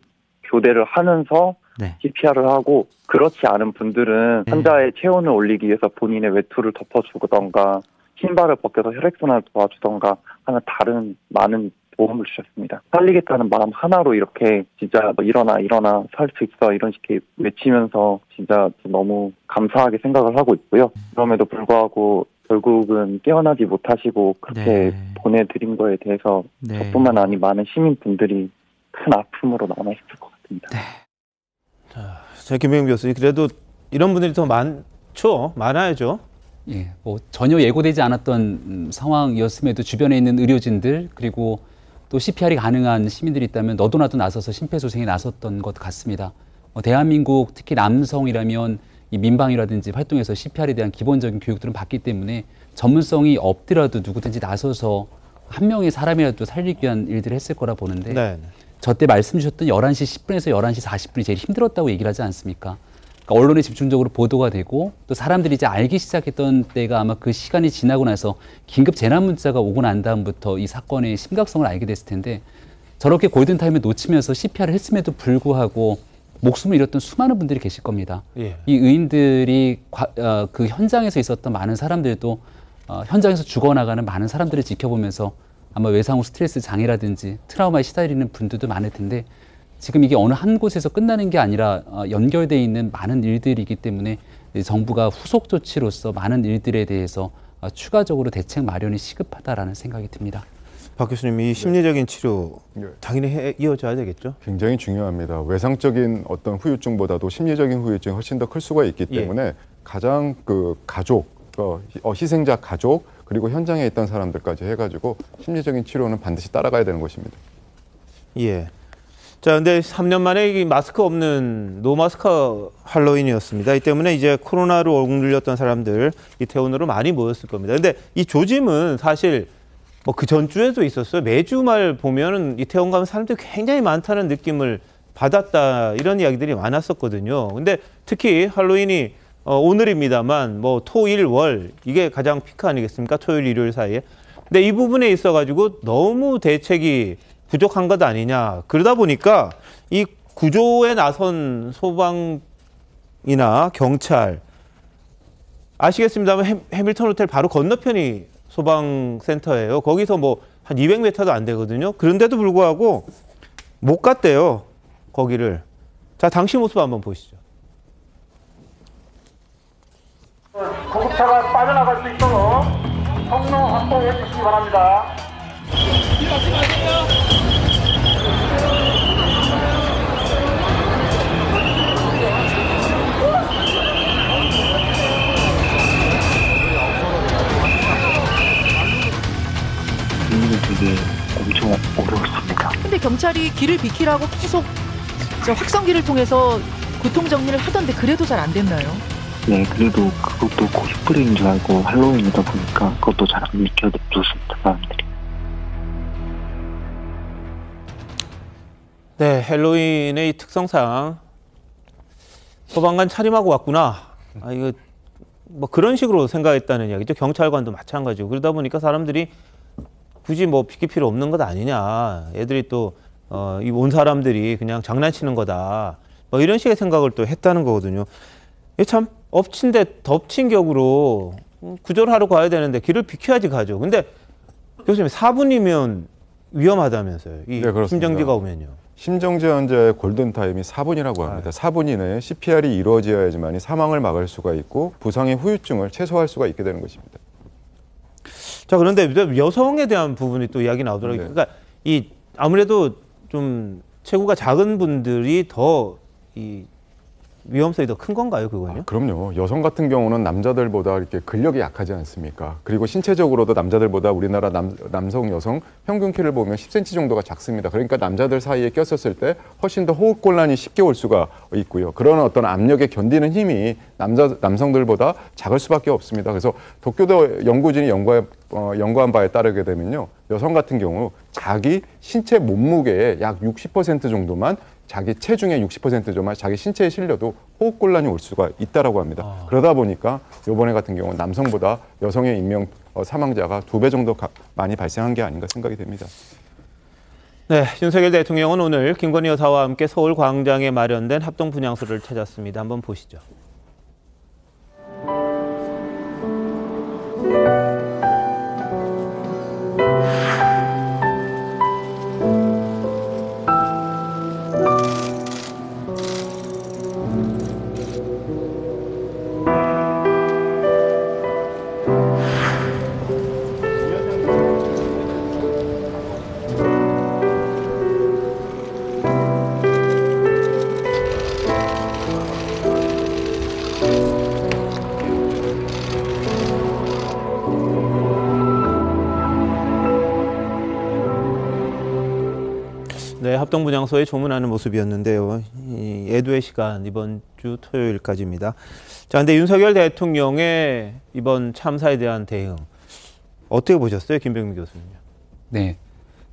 교대를 하면서 네. CPR을 하고 그렇지 않은 분들은 네. 환자의 체온을 올리기 위해서 본인의 외투를 덮어주던가 신발을 벗겨서 혈액순환을 도와주던가 하는 다른 많은 도움을 주셨습니다. 살리겠다는 마음 하나로 이렇게 진짜 뭐 일어나 일어나 살 수 있어 이런 식의 외치면서 진짜 너무 감사하게 생각을 하고 있고요. 그럼에도 불구하고 결국은 깨어나지 못하시고 그렇게 네. 보내드린 거에 대해서 네. 저뿐만 아니 많은 시민분들이 큰 아픔으로 남아있을 것 같습니다. 네. 자, 김병 교수님 그래도 이런 분들이 더 많죠? 많아야죠. 예, 뭐 전혀 예고되지 않았던 음, 상황이었음에도 주변에 있는 의료진들 그리고 또 CPR이 가능한 시민들이 있다면 너도 나도 나서서 심폐소생에 나섰던 것 같습니다. 뭐 대한민국 특히 남성이라면 이 민방이라든지 활동에서 CPR에 대한 기본적인 교육들은 받기 때문에 전문성이 없더라도 누구든지 나서서 한 명의 사람이라도 살리기 위한 일들을 했을 거라 보는데 네. 저때 말씀 주셨던 11시 10분에서 11시 40분이 제일 힘들었다고 얘기를 하지 않습니까? 그러니까 언론에 집중적으로 보도가 되고 또 사람들이 이제 알기 시작했던 때가 아마 그 시간이 지나고 나서 긴급 재난 문자가 오고 난 다음부터 이 사건의 심각성을 알게 됐을 텐데 저렇게 골든 타임을 놓치면서 CPR을 했음에도 불구하고 목숨을 잃었던 수많은 분들이 계실 겁니다. 예. 이 의인들이 과, 어, 그 현장에서 있었던 많은 사람들도 어, 현장에서 죽어나가는 많은 사람들을 지켜보면서 아마 외상후 스트레스 장애라든지 트라우마에 시달리는 분들도 많을 텐데 지금 이게 어느 한 곳에서 끝나는 게 아니라 어, 연결돼 있는 많은 일들이기 때문에 정부가 후속 조치로서 많은 일들에 대해서 어, 추가적으로 대책 마련이 시급하다라는 생각이 듭니다. 박 교수님, 이 심리적인 치료 네. 당연히 해, 이어져야 되겠죠? 굉장히 중요합니다. 외상적인 어떤 후유증보다도 심리적인 후유증이 훨씬 더 클 수가 있기 예. 때문에 예. 가장 그 가족, 어, 희생자 가족 그리고 현장에 있던 사람들까지 해가지고 심리적인 치료는 반드시 따라가야 되는 것입니다. 예. 자, 근데 3년 만에 마스크 없는 노마스크 할로윈이었습니다. 이 때문에 이제 코로나로 억눌렸던 사람들 이태원으로 많이 모였을 겁니다. 근데 이 조짐은 사실 뭐 그 전주에도 있었어요. 매주 말 보면은 이태원 가면 사람들이 굉장히 많다는 느낌을 받았다 이런 이야기들이 많았었거든요. 근데 특히 할로윈이 어, 오늘입니다만 뭐 토 일 월 이게 가장 피크 아니겠습니까? 토요일 일요일 사이에. 근데 이 부분에 있어 가지고 너무 대책이 부족한 것 아니냐. 그러다 보니까 이 구조에 나선 소방이나 경찰 아시겠습니다만 해밀턴 호텔 바로 건너편이 소방센터예요. 거기서 뭐 한 200m도 안 되거든요. 그런데도 불구하고 못 갔대요. 거기를. 자, 당시 모습 한번 보시죠. 구급차가 빠져나갈 수 있도록 통로 확보해 주시기 바랍니다. 가지 마세요. 이게 엄청 어려웠습니다. 근데 경찰이 길을 비키라고 계속 확성기를 통해서 교통 정리를 하던데 그래도 잘 안 됐나요? 네, 그래도 그것도 코스프레인 줄 알고 할로윈이다 보니까 그것도 잘 안 믿겨졌습니다, 사람들이. 네, 할로윈의 특성상 소방관 차림하고 왔구나. 아, 이거 뭐 그런 식으로 생각했다는 이야기죠. 경찰관도 마찬가지고 그러다 보니까 사람들이 굳이 뭐 비킬 필요 없는 것 아니냐. 애들이 또 어, 이 온 사람들이 그냥 장난치는 거다. 뭐 이런 식의 생각을 또 했다는 거거든요. 이게 참 엎친 데 덮친 격으로 구조하러 가야 되는데 길을 비켜야지 가죠. 근데 교수님 4분이면 위험하다면서요. 이 네, 심정지가 오면요. 심정지 환자의 골든타임이 4분이라고 합니다. 아. 4분 이내에 CPR이 이루어져야지만 사망을 막을 수가 있고 부상의 후유증을 최소화할 수가 있게 되는 것입니다. 자 그런데 여성에 대한 부분이 또 이야기 나오더라고요. 네. 그러니까 이 아무래도 좀 체구가 작은 분들이 더 이 위험성이 더 큰 건가요, 그거는요? 아, 그럼요. 여성 같은 경우는 남자들보다 이렇게 근력이 약하지 않습니까? 그리고 신체적으로도 남자들보다 우리나라 남, 남성, 여성 평균 키를 보면 10cm 정도가 작습니다. 그러니까 남자들 사이에 꼈었을 때 훨씬 더 호흡 곤란이 쉽게 올 수가 있고요. 그런 어떤 압력에 견디는 힘이 남자, 남성들보다 작을 수밖에 없습니다. 그래서 도쿄도 연구진이 연구해, 어, 연구한 바에 따르게 되면요. 여성 같은 경우 자기 신체 몸무게의 약 60% 정도만 자기 체중의 60% 정말 자기 신체에 실려도 호흡곤란이 올 수가 있다라고 합니다. 아. 그러다 보니까 이번에 같은 경우는 남성보다 여성의 인명 어, 사망자가 두 배 정도 많이 발생한 게 아닌가 생각이 됩니다. 네, 윤석열 대통령은 오늘 김건희 여사와 함께 서울 광장에 마련된 합동 분향소를 찾았습니다. 한번 보시죠. 합동분향소에 조문하는 모습이었는데요. 이 애도의 시간 이번 주 토요일까지입니다. 자, 근데 윤석열 대통령의 이번 참사에 대한 대응 어떻게 보셨어요, 김병민 교수님요? 네.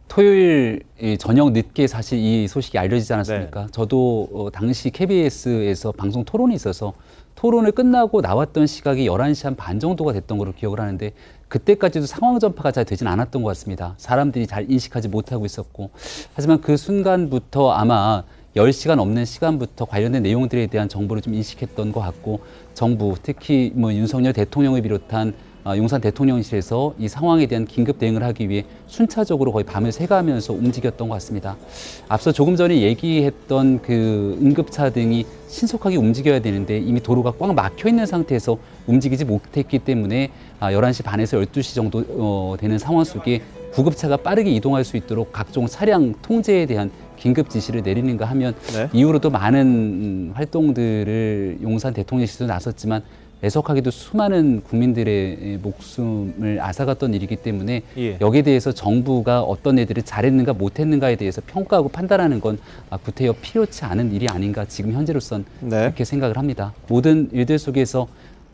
토요일 저녁 늦게 사실 이 소식이 알려지지 않았습니까? 네. 저도 어, 당시 KBS에서 방송 토론이 있어서 토론을 끝나고 나왔던 시각이 11시 한 반 정도가 됐던 걸로 기억을 하는데 그때까지도 상황 전파가 잘 되진 않았던 것 같습니다. 사람들이 잘 인식하지 못하고 있었고 하지만 그 순간부터 아마 10시간 넘는 시간부터 관련된 내용들에 대한 정보를 좀 인식했던 것 같고 정부 특히 뭐 윤석열 대통령을 비롯한 아, 용산 대통령실에서 이 상황에 대한 긴급 대응을 하기 위해 순차적으로 거의 밤을 새가면서 움직였던 것 같습니다. 앞서 조금 전에 얘기했던 그 응급차 등이 신속하게 움직여야 되는데 이미 도로가 꽉 막혀 있는 상태에서 움직이지 못했기 때문에 11시 아, 반에서 12시 정도 어, 되는 상황 속에 구급차가 빠르게 이동할 수 있도록 각종 차량 통제에 대한 긴급 지시를 내리는가 하면 네. 이후로도 많은 음, 활동들을 용산 대통령실도 나섰지만 애석하게도 수많은 국민들의 목숨을 앗아갔던 일이기 때문에 예. 여기에 대해서 정부가 어떤 애들을 잘했는가 못했는가에 대해서 평가하고 판단하는 건 아, 구태여 필요치 않은 일이 아닌가 지금 현재로선 네. 그렇게 생각을 합니다. 모든 일들 속에서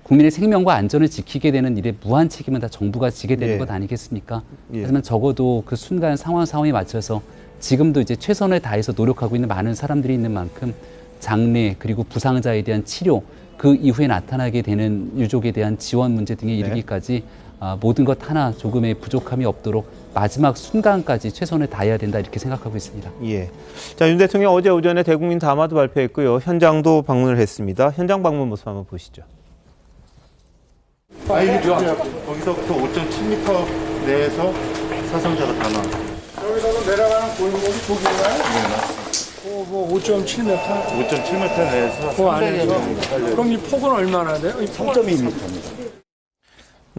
국민의 생명과 안전을 지키게 되는 일에 무한 책임은 다 정부가 지게 되는 예. 것 아니겠습니까? 예. 하지만 적어도 그 순간 상황 상황에 맞춰서 지금도 이제 최선을 다해서 노력하고 있는 많은 사람들이 있는 만큼 장례 그리고 부상자에 대한 치료 그 이후에 나타나게 되는 유족에 대한 지원 문제 등에 네. 이르기까지 아, 모든 것 하나 조금의 부족함이 없도록 마지막 순간까지 최선을 다해야 된다 이렇게 생각하고 있습니다. 예. 자, 윤 대통령 어제 오전에 대국민 담화도 발표했고요. 현장도 방문을 했습니다. 현장 방문 모습 한번 보시죠. 아이 거기서부터 5.7m 내에서 사상자가 다 나와. 여기서는 내려가는 골목이 저기인가요? 네, 맞습니다. 뭐 5.7m? 5.7m 내에서 그 안에서 그럼 이 폭은 얼마나 돼요? 3.2m입니다.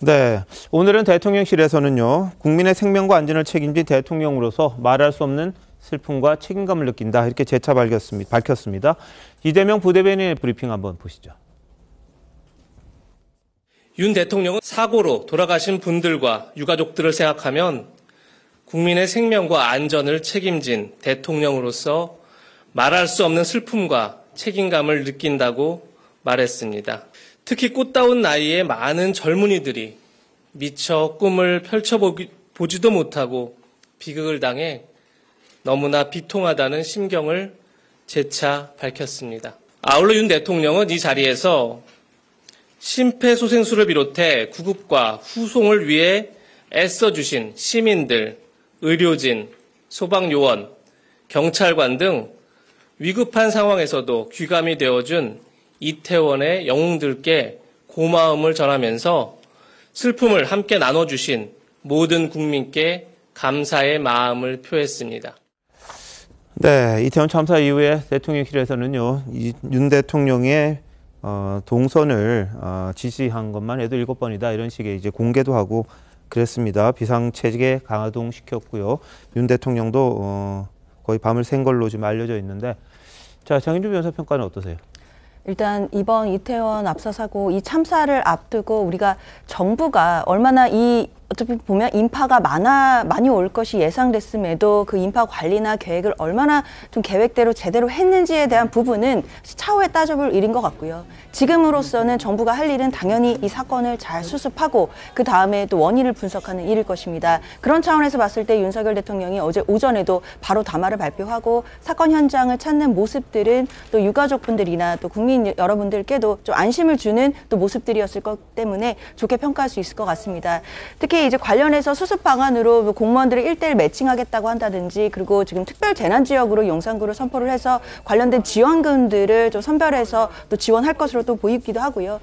네. 오늘은 대통령실에서는요, 국민의 생명과 안전을 책임진 대통령으로서 말할 수 없는 슬픔과 책임감을 느낀다. 이렇게 재차 밝혔습니다. 밝혔습니다. 이재명 부대변인의 브리핑 한번 보시죠. 윤 대통령은 사고로 돌아가신 분들과 유가족들을 생각하면 국민의 생명과 안전을 책임진 대통령으로서 말할 수 없는 슬픔과 책임감을 느낀다고 말했습니다. 특히 꽃다운 나이에 많은 젊은이들이 미처 꿈을 펼쳐보지도 못하고 비극을 당해 너무나 비통하다는 심경을 재차 밝혔습니다. 아울러 윤 대통령은 이 자리에서 심폐소생술을 비롯해 구급과 후송을 위해 애써주신 시민들, 의료진, 소방요원, 경찰관 등 위급한 상황에서도 귀감이 되어준 이태원의 영웅들께 고마움을 전하면서 슬픔을 함께 나눠주신 모든 국민께 감사의 마음을 표했습니다. 네, 이태원 참사 이후에 대통령실에서는요, 윤 대통령의 어, 동선을 어, 지시한 것만 해도 일곱 번이다 이런 식의 이제 공개도 하고 그랬습니다. 비상체계 강화동 시켰고요. 윤 대통령도 어, 거의 밤을 샌 걸로 지금 알려져 있는데 자 장인주 변호사 평가는 어떠세요? 일단 이번 이태원 압사 사고 이 참사를 앞두고 우리가 정부가 얼마나 이 어차피 보면 인파가 많아 많이 올 것이 예상됐음에도 그 인파 관리나 계획을 얼마나 좀 계획대로 제대로 했는지에 대한 부분은 차후에 따져볼 일인 것 같고요. 지금으로서는 정부가 할 일은 당연히 이 사건을 잘 수습하고 그 다음에 또 원인을 분석하는 일일 것입니다. 그런 차원에서 봤을 때 윤석열 대통령이 어제 오전에도 바로 담화를 발표하고 사건 현장을 찾는 모습들은 또 유가족분들이나 또 국민 여러분들께도 좀 안심을 주는 또 모습들이었을 것 때문에 좋게 평가할 수 있을 것 같습니다. 특히 특히 이제 관련해서 수습 방안으로 뭐 공무원들을 일대일 매칭하겠다고 한다든지 그리고 지금 특별 재난 지역으로 용산구를 선포를 해서 관련된 지원금들을 좀 선별해서 또 지원할 것으로 또 보이기도 하고요.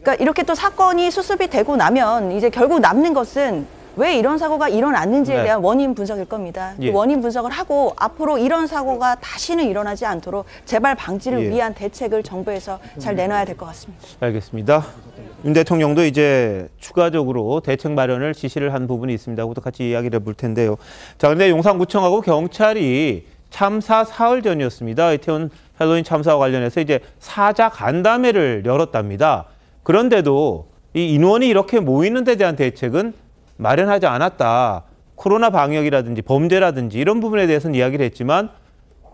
그러니까 이렇게 또 사건이 수습이 되고 나면 이제 결국 남는 것은 왜 이런 사고가 일어났는지에 네. 대한 원인 분석일 겁니다. 그 예. 원인 분석을 하고 앞으로 이런 사고가 다시는 일어나지 않도록 재발 방지를 예. 위한 대책을 정부에서 잘 내놔야 될 것 같습니다. 알겠습니다. 윤 대통령도 이제 추가적으로 대책 마련을 지시를 한 부분이 있습니다. 그것도 같이 이야기를 해볼 텐데요. 자, 근데 용산구청하고 경찰이 참사 사흘 전이었습니다. 이태원 헬로윈 참사와 관련해서 이제 사자 간담회를 열었답니다. 그런데도 이 인원이 이렇게 모이는 데 대한 대책은 마련하지 않았다. 코로나 방역이라든지 범죄라든지 이런 부분에 대해서는 이야기를 했지만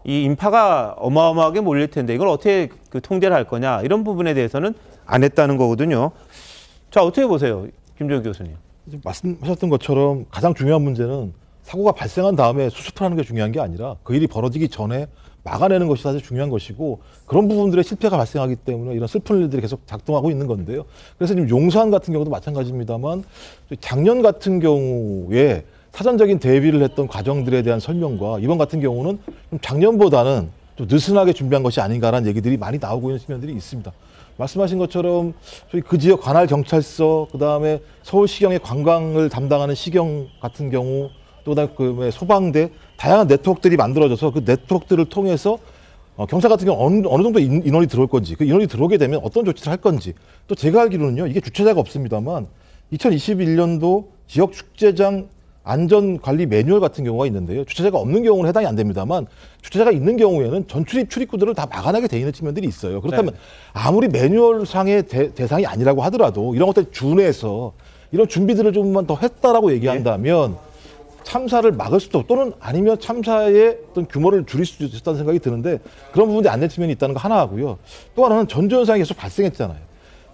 이 인파가 어마어마하게 몰릴 텐데 이걸 어떻게 그 통제를 할 거냐 이런 부분에 대해서는 안 했다는 거거든요. 자 어떻게 보세요, 김정 교수님? 말씀하셨던 것처럼 가장 중요한 문제는 사고가 발생한 다음에 수습을 하는 게 중요한 게 아니라 그 일이 벌어지기 전에 막아내는 것이 사실 중요한 것이고 그런 부분들의 실패가 발생하기 때문에 이런 슬픈 일들이 계속 작동하고 있는 건데요. 그래서 지금 용산 같은 경우도 마찬가지입니다만 작년 같은 경우에 사전적인 대비를 했던 과정들에 대한 설명과 이번 같은 경우는 좀 작년보다는 좀 느슨하게 준비한 것이 아닌가라는 얘기들이 많이 나오고 있는 측면들이 있습니다. 말씀하신 것처럼 저희 그 지역 관할 경찰서 그다음에 서울시경의 관광을 담당하는 시경 같은 경우 또 그다음에 그 소방대 다양한 네트워크들이 만들어져서 그 네트워크들을 통해서 어, 경찰 같은 경우 어느, 어느 정도 인, 인원이 들어올 건지 그 인원이 들어오게 되면 어떤 조치를 할 건지 또 제가 알기로는요 이게 주최자가 없습니다만 2021년도 지역 축제장 안전관리 매뉴얼 같은 경우가 있는데요. 주최자가 없는 경우는 해당이 안 됩니다만 주최자가 있는 경우에는 전출입 출입구들을 다 막아내게 돼 있는 측면들이 있어요. 그렇다면 네. 아무리 매뉴얼상의 대, 상이 아니라고 하더라도 이런 것들 준해서 이런 준비들을 좀만 더 했다라고 얘기한다면 네. 참사를 막을 수도 또는 아니면 참사의 어떤 규모를 줄일 수도 있었다는 생각이 드는데 그런 부분이 안 된 측면이 있다는 거 하나 하고요. 또 하나는 전조 현상이 계속 발생했잖아요.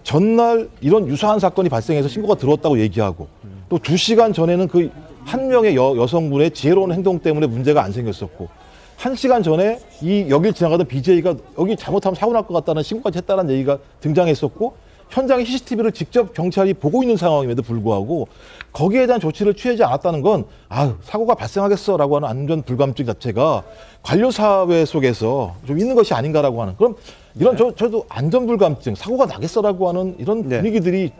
전날 이런 유사한 사건이 발생해서 신고가 들어왔다고 얘기하고 또 두 시간 전에는 그 한 명의 여, 여성분의 지혜로운 행동 때문에 문제가 안 생겼었고 한 시간 전에 이 여길 지나가던 BJ가 여기 잘못하면 사고 날 것 같다는 신고까지 했다는 얘기가 등장했었고 현장의 CCTV를 직접 경찰이 보고 있는 상황임에도 불구하고 거기에 대한 조치를 취하지 않았다는 건 아, 사고가 발생하겠어라고 하는 안전 불감증 자체가 관료 사회 속에서 좀 있는 것이 아닌가라고 하는 그럼 이런 저 저도 안전 불감증, 사고가 나겠어라고 하는 이런 네. 분위기들이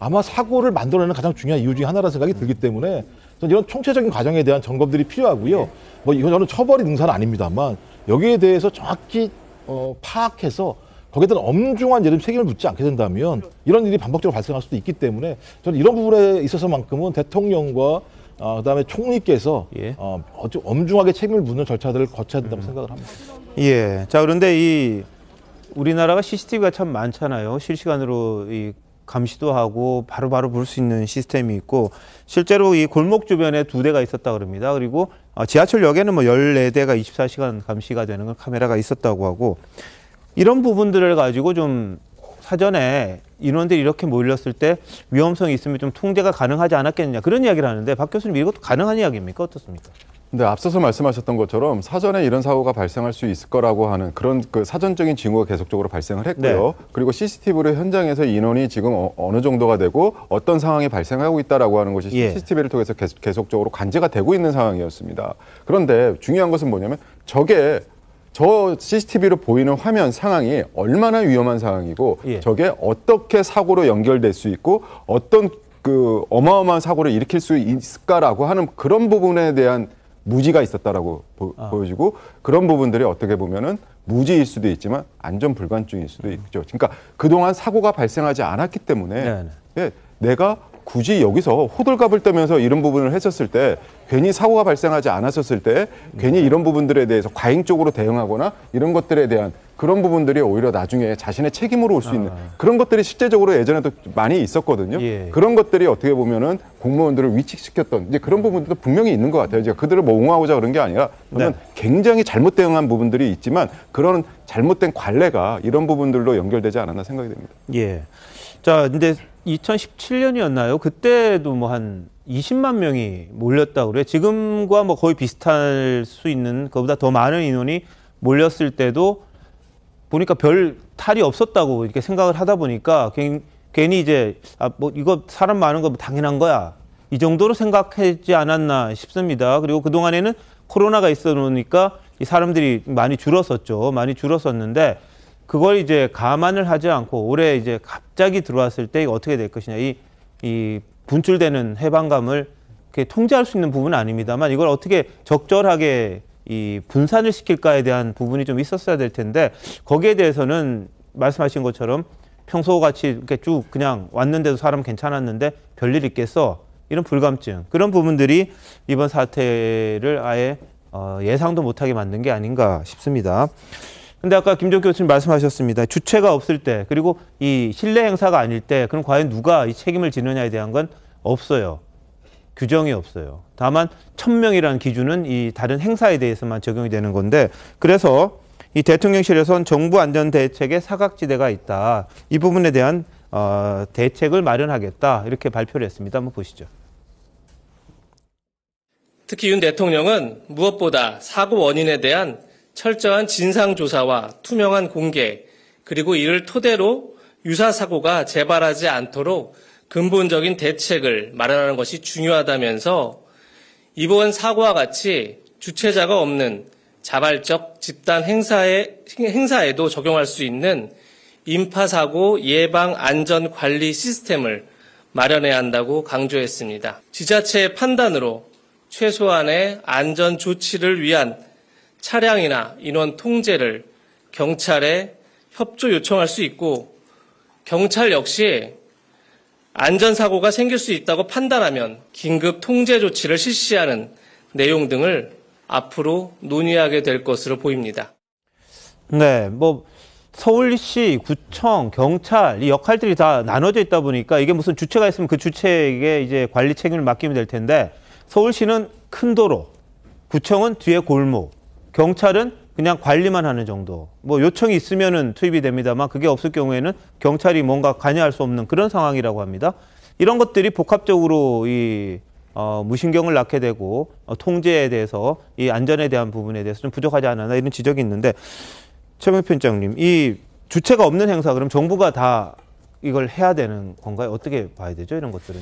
아마 사고를 만들어내는 가장 중요한 이유 중에 하나라는 생각이 들기 때문에 이런 총체적인 과정에 대한 점검들이 필요하고요. 네. 뭐 이건 저는 처벌이 능사는 아닙니다만 여기에 대해서 정확히 어, 파악해서 거기에 대한 엄중한 예를 책임을 묻지 않게 된다면 이런 일이 반복적으로 발생할 수도 있기 때문에 저는 이런 부분에 있어서만큼은 대통령과 어, 그다음에 총리께서 예. 어, 아주 엄중하게 책임을 묻는 절차들을 거쳐야 된다고 음. 생각을 합니다. 예. 자 그런데 이 우리나라가 CCTV가 참 많잖아요. 실시간으로 이 감시도 하고 바로바로 볼 수 있는 시스템이 있고 실제로 이 골목 주변에 두 대가 있었다 그럽니다. 그리고 어, 지하철역에는 뭐 열네 대가 24시간 감시가 되는 카메라가 있었다고 하고 이런 부분들을 가지고 좀 사전에 인원들이 이렇게 몰렸을 때 위험성이 있으면 좀 통제가 가능하지 않았겠느냐 그런 이야기를 하는데 박 교수님 이것도 가능한 이야기입니까 어떻습니까? 근데 앞서서 말씀하셨던 것처럼 사전에 이런 사고가 발생할 수 있을 거라고 하는 그런 그 사전적인 징후가 계속적으로 발생을 했고요. 네. 그리고 CCTV로 현장에서 인원이 지금 어, 느 정도가 되고 어떤 상황이 발생하고 있다라고 하는 것이 예. CCTV를 통해서 계속적으로 관제가 되고 있는 상황이었습니다. 그런데 중요한 것은 뭐냐면 저게 저 CCTV로 보이는 화면 상황이 얼마나 위험한 상황이고 예. 저게 어떻게 사고로 연결될 수 있고 어떤 그 어마어마한 사고를 일으킬 수 있을까라고 하는 그런 부분에 대한 무지가 있었다라고 보, 아. 여지고 그런 부분들이 어떻게 보면은 무지일 수도 있지만 안전 불감증일 수도 있죠. 그러니까 그동안 사고가 발생하지 않았기 때문에 네, 네. 내가 굳이 여기서 호들갑을 떠면서 이런 부분을 했었을 때 괜히 사고가 발생하지 않았었을 때 괜히 이런 부분들에 대해서 과잉적으로 대응하거나 이런 것들에 대한 그런 부분들이 오히려 나중에 자신의 책임으로 올 수 있는 아. 그런 것들이 실제적으로 예전에도 많이 있었거든요. 예. 그런 것들이 어떻게 보면은 공무원들을 위축시켰던 이제 그런 부분들도 분명히 있는 것 같아요. 제가 그들을 뭐 옹호하고자 그런 게 아니라 저는 네. 굉장히 잘못 대응한 부분들이 있지만 그런 잘못된 관례가 이런 부분들로 연결되지 않았나 생각이 됩니다. 예. 자, 근데 2017년이었나요? 그때도 뭐 한 20만 명이 몰렸다고 그래요. 지금과 뭐 거의 비슷할 수 있는 그보다 더 많은 인원이 몰렸을 때도 보니까 별 탈이 없었다고 이렇게 생각을 하다 보니까 괜히 이제 아 뭐 이거 사람 많은 거 당연한 거야 이 정도로 생각하지 않았나 싶습니다. 그리고 그 동안에는 코로나가 있어 놓으니까 이 사람들이 많이 줄었었죠. 많이 줄었었는데 그걸 이제 감안을 하지 않고 올해 이제 갑자기 들어왔을 때 어떻게 될 것이냐. 이, 이 분출되는 해방감을 통제할 수 있는 부분은 아닙니다만 이걸 어떻게 적절하게 이 분산을 시킬까에 대한 부분이 좀 있었어야 될 텐데 거기에 대해서는 말씀하신 것처럼 평소 같이 이렇게 쭉 그냥 왔는데도 사람 괜찮았는데 별일 있겠어? 이런 불감증. 그런 부분들이 이번 사태를 아예 어, 예상도 못하게 만든 게 아닌가 싶습니다. 근데 아까 김종 교수님 말씀하셨습니다. 주체가 없을 때 그리고 이 실내 행사가 아닐 때 그럼 과연 누가 이 책임을 지느냐에 대한 건 없어요. 규정이 없어요. 다만 천명이라는 기준은 이 다른 행사에 대해서만 적용이 되는 건데 그래서 이 대통령실에선 정부 안전 대책에 사각지대가 있다. 이 부분에 대한 어, 대책을 마련하겠다 이렇게 발표를 했습니다. 한번 보시죠. 특히 윤 대통령은 무엇보다 사고 원인에 대한 철저한 진상조사와 투명한 공개, 그리고 이를 토대로 유사 사고가 재발하지 않도록 근본적인 대책을 마련하는 것이 중요하다면서 이번 사고와 같이 주체자가 없는 자발적 집단 행사에, 행사에도 적용할 수 있는 인파사고 예방 안전 관리 시스템을 마련해야 한다고 강조했습니다. 지자체의 판단으로 최소한의 안전 조치를 위한 차량이나 인원 통제를 경찰에 협조 요청할 수 있고 경찰 역시 안전사고가 생길 수 있다고 판단하면 긴급 통제 조치를 실시하는 내용 등을 앞으로 논의하게 될 것으로 보입니다. 네, 뭐 서울시, 구청, 경찰 이 역할들이 다 나눠져 있다 보니까 이게 무슨 주체가 있으면 그 주체에게 이제 관리 책임을 맡기면 될 텐데 서울시는 큰 도로, 구청은 뒤에 골목, 경찰은 그냥 관리만 하는 정도. 뭐 요청이 있으면은 투입이 됩니다만 그게 없을 경우에는 경찰이 뭔가 관여할 수 없는 그런 상황이라고 합니다. 이런 것들이 복합적으로 이 어, 무신경을 낳게 되고 어, 통제에 대해서 이 안전에 대한 부분에 대해서 좀 부족하지 않았나 이런 지적이 있는데 최명 편장님 이 주체가 없는 행사 그럼 정부가 다 이걸 해야 되는 건가요? 어떻게 봐야 되죠? 이런 것들은?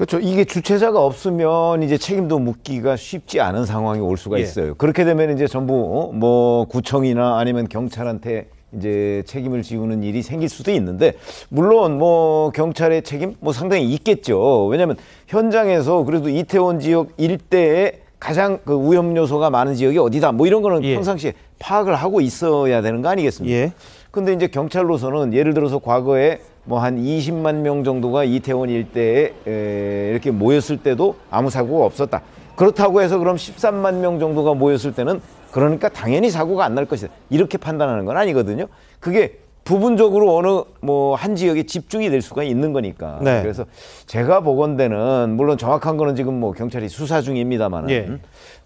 그렇죠. 이게 주체자가 없으면 이제 책임도 묻기가 쉽지 않은 상황이 올 수가 예. 있어요. 예. 그렇게 되면 이제 전부 어? 뭐 구청이나 아니면 경찰한테 이제 책임을 지우는 일이 생길 수도 있는데 물론 뭐 경찰의 책임 뭐 상당히 있겠죠. 왜냐하면 현장에서 그래도 이태원 지역 일대에 가장 그 위험 요소가 많은 지역이 어디다 뭐 이런 거는 예. 평상시에 파악을 하고 있어야 되는 거 아니겠습니까? 예. 근데 이제 경찰로서는 예를 들어서 과거에 뭐 한 20만 명 정도가 이태원 일대에 에, 이렇게 모였을 때도 아무 사고가 없었다. 그렇다고 해서 그럼 13만 명 정도가 모였을 때는 그러니까 당연히 사고가 안 날 것이다. 이렇게 판단하는 건 아니거든요. 그게 부분적으로 어느 뭐 한 지역에 집중이 될 수가 있는 거니까. 네. 그래서 제가 보건대는 물론 정확한 거는 지금 뭐 경찰이 수사 중입니다만은 예.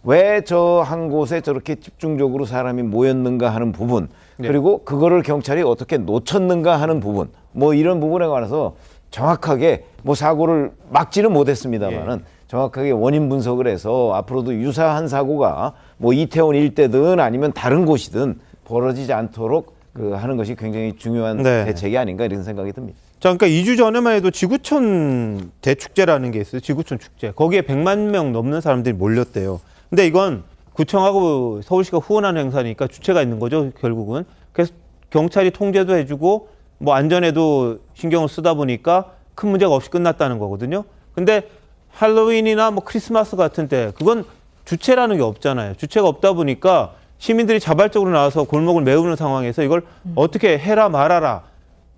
왜저 한 곳에 저렇게 집중적으로 사람이 모였는가 하는 부분 네. 그리고 그거를 경찰이 어떻게 놓쳤는가 하는 부분 뭐 이런 부분에 관해서 정확하게 뭐 사고를 막지는 못했습니다만은 예. 정확하게 원인 분석을 해서 앞으로도 유사한 사고가 뭐 이태원 일대든 아니면 다른 곳이든 벌어지지 않도록 그 하는 것이 굉장히 중요한 네. 대책이 아닌가 이런 생각이 듭니다. 자, 그러니까 2주 전에만 해도 지구촌 대축제라는 게 있어요. 지구촌 축제. 거기에 100만 명 넘는 사람들이 몰렸대요. 근데 이건 구청하고 서울시가 후원하는 행사니까 주체가 있는 거죠, 결국은. 그래서 경찰이 통제도 해주고 뭐 안전에도 신경을 쓰다 보니까 큰 문제가 없이 끝났다는 거거든요. 근데 할로윈이나 뭐 크리스마스 같은 때 그건 주체라는 게 없잖아요. 주체가 없다 보니까 시민들이 자발적으로 나와서 골목을 메우는 상황에서 이걸 어떻게 해라 말아라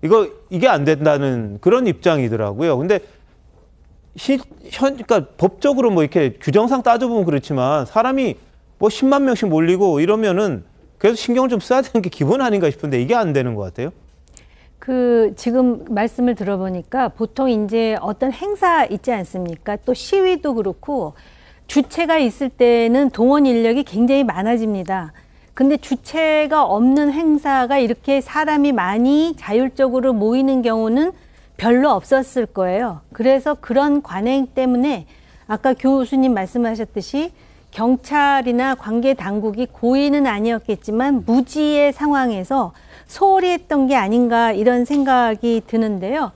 이거 이게 안 된다는 그런 입장이더라고요. 근데 시, 현 그러니까 법적으로 뭐 이렇게 규정상 따져보면 그렇지만 사람이 뭐 10만 명씩 몰리고 이러면은 그래도 신경을 좀 써야 되는 게 기본 아닌가 싶은데 이게 안 되는 것 같아요. 그 지금 말씀을 들어보니까 보통 이제 어떤 행사 있지 않습니까? 또 시위도 그렇고 주체가 있을 때는 동원 인력이 굉장히 많아집니다. 근데 주체가 없는 행사가 이렇게 사람이 많이 자율적으로 모이는 경우는 별로 없었을 거예요. 그래서 그런 관행 때문에 아까 교수님 말씀하셨듯이 경찰이나 관계 당국이 고의는 아니었겠지만 무지의 상황에서 소홀히 했던 게 아닌가 이런 생각이 드는데요.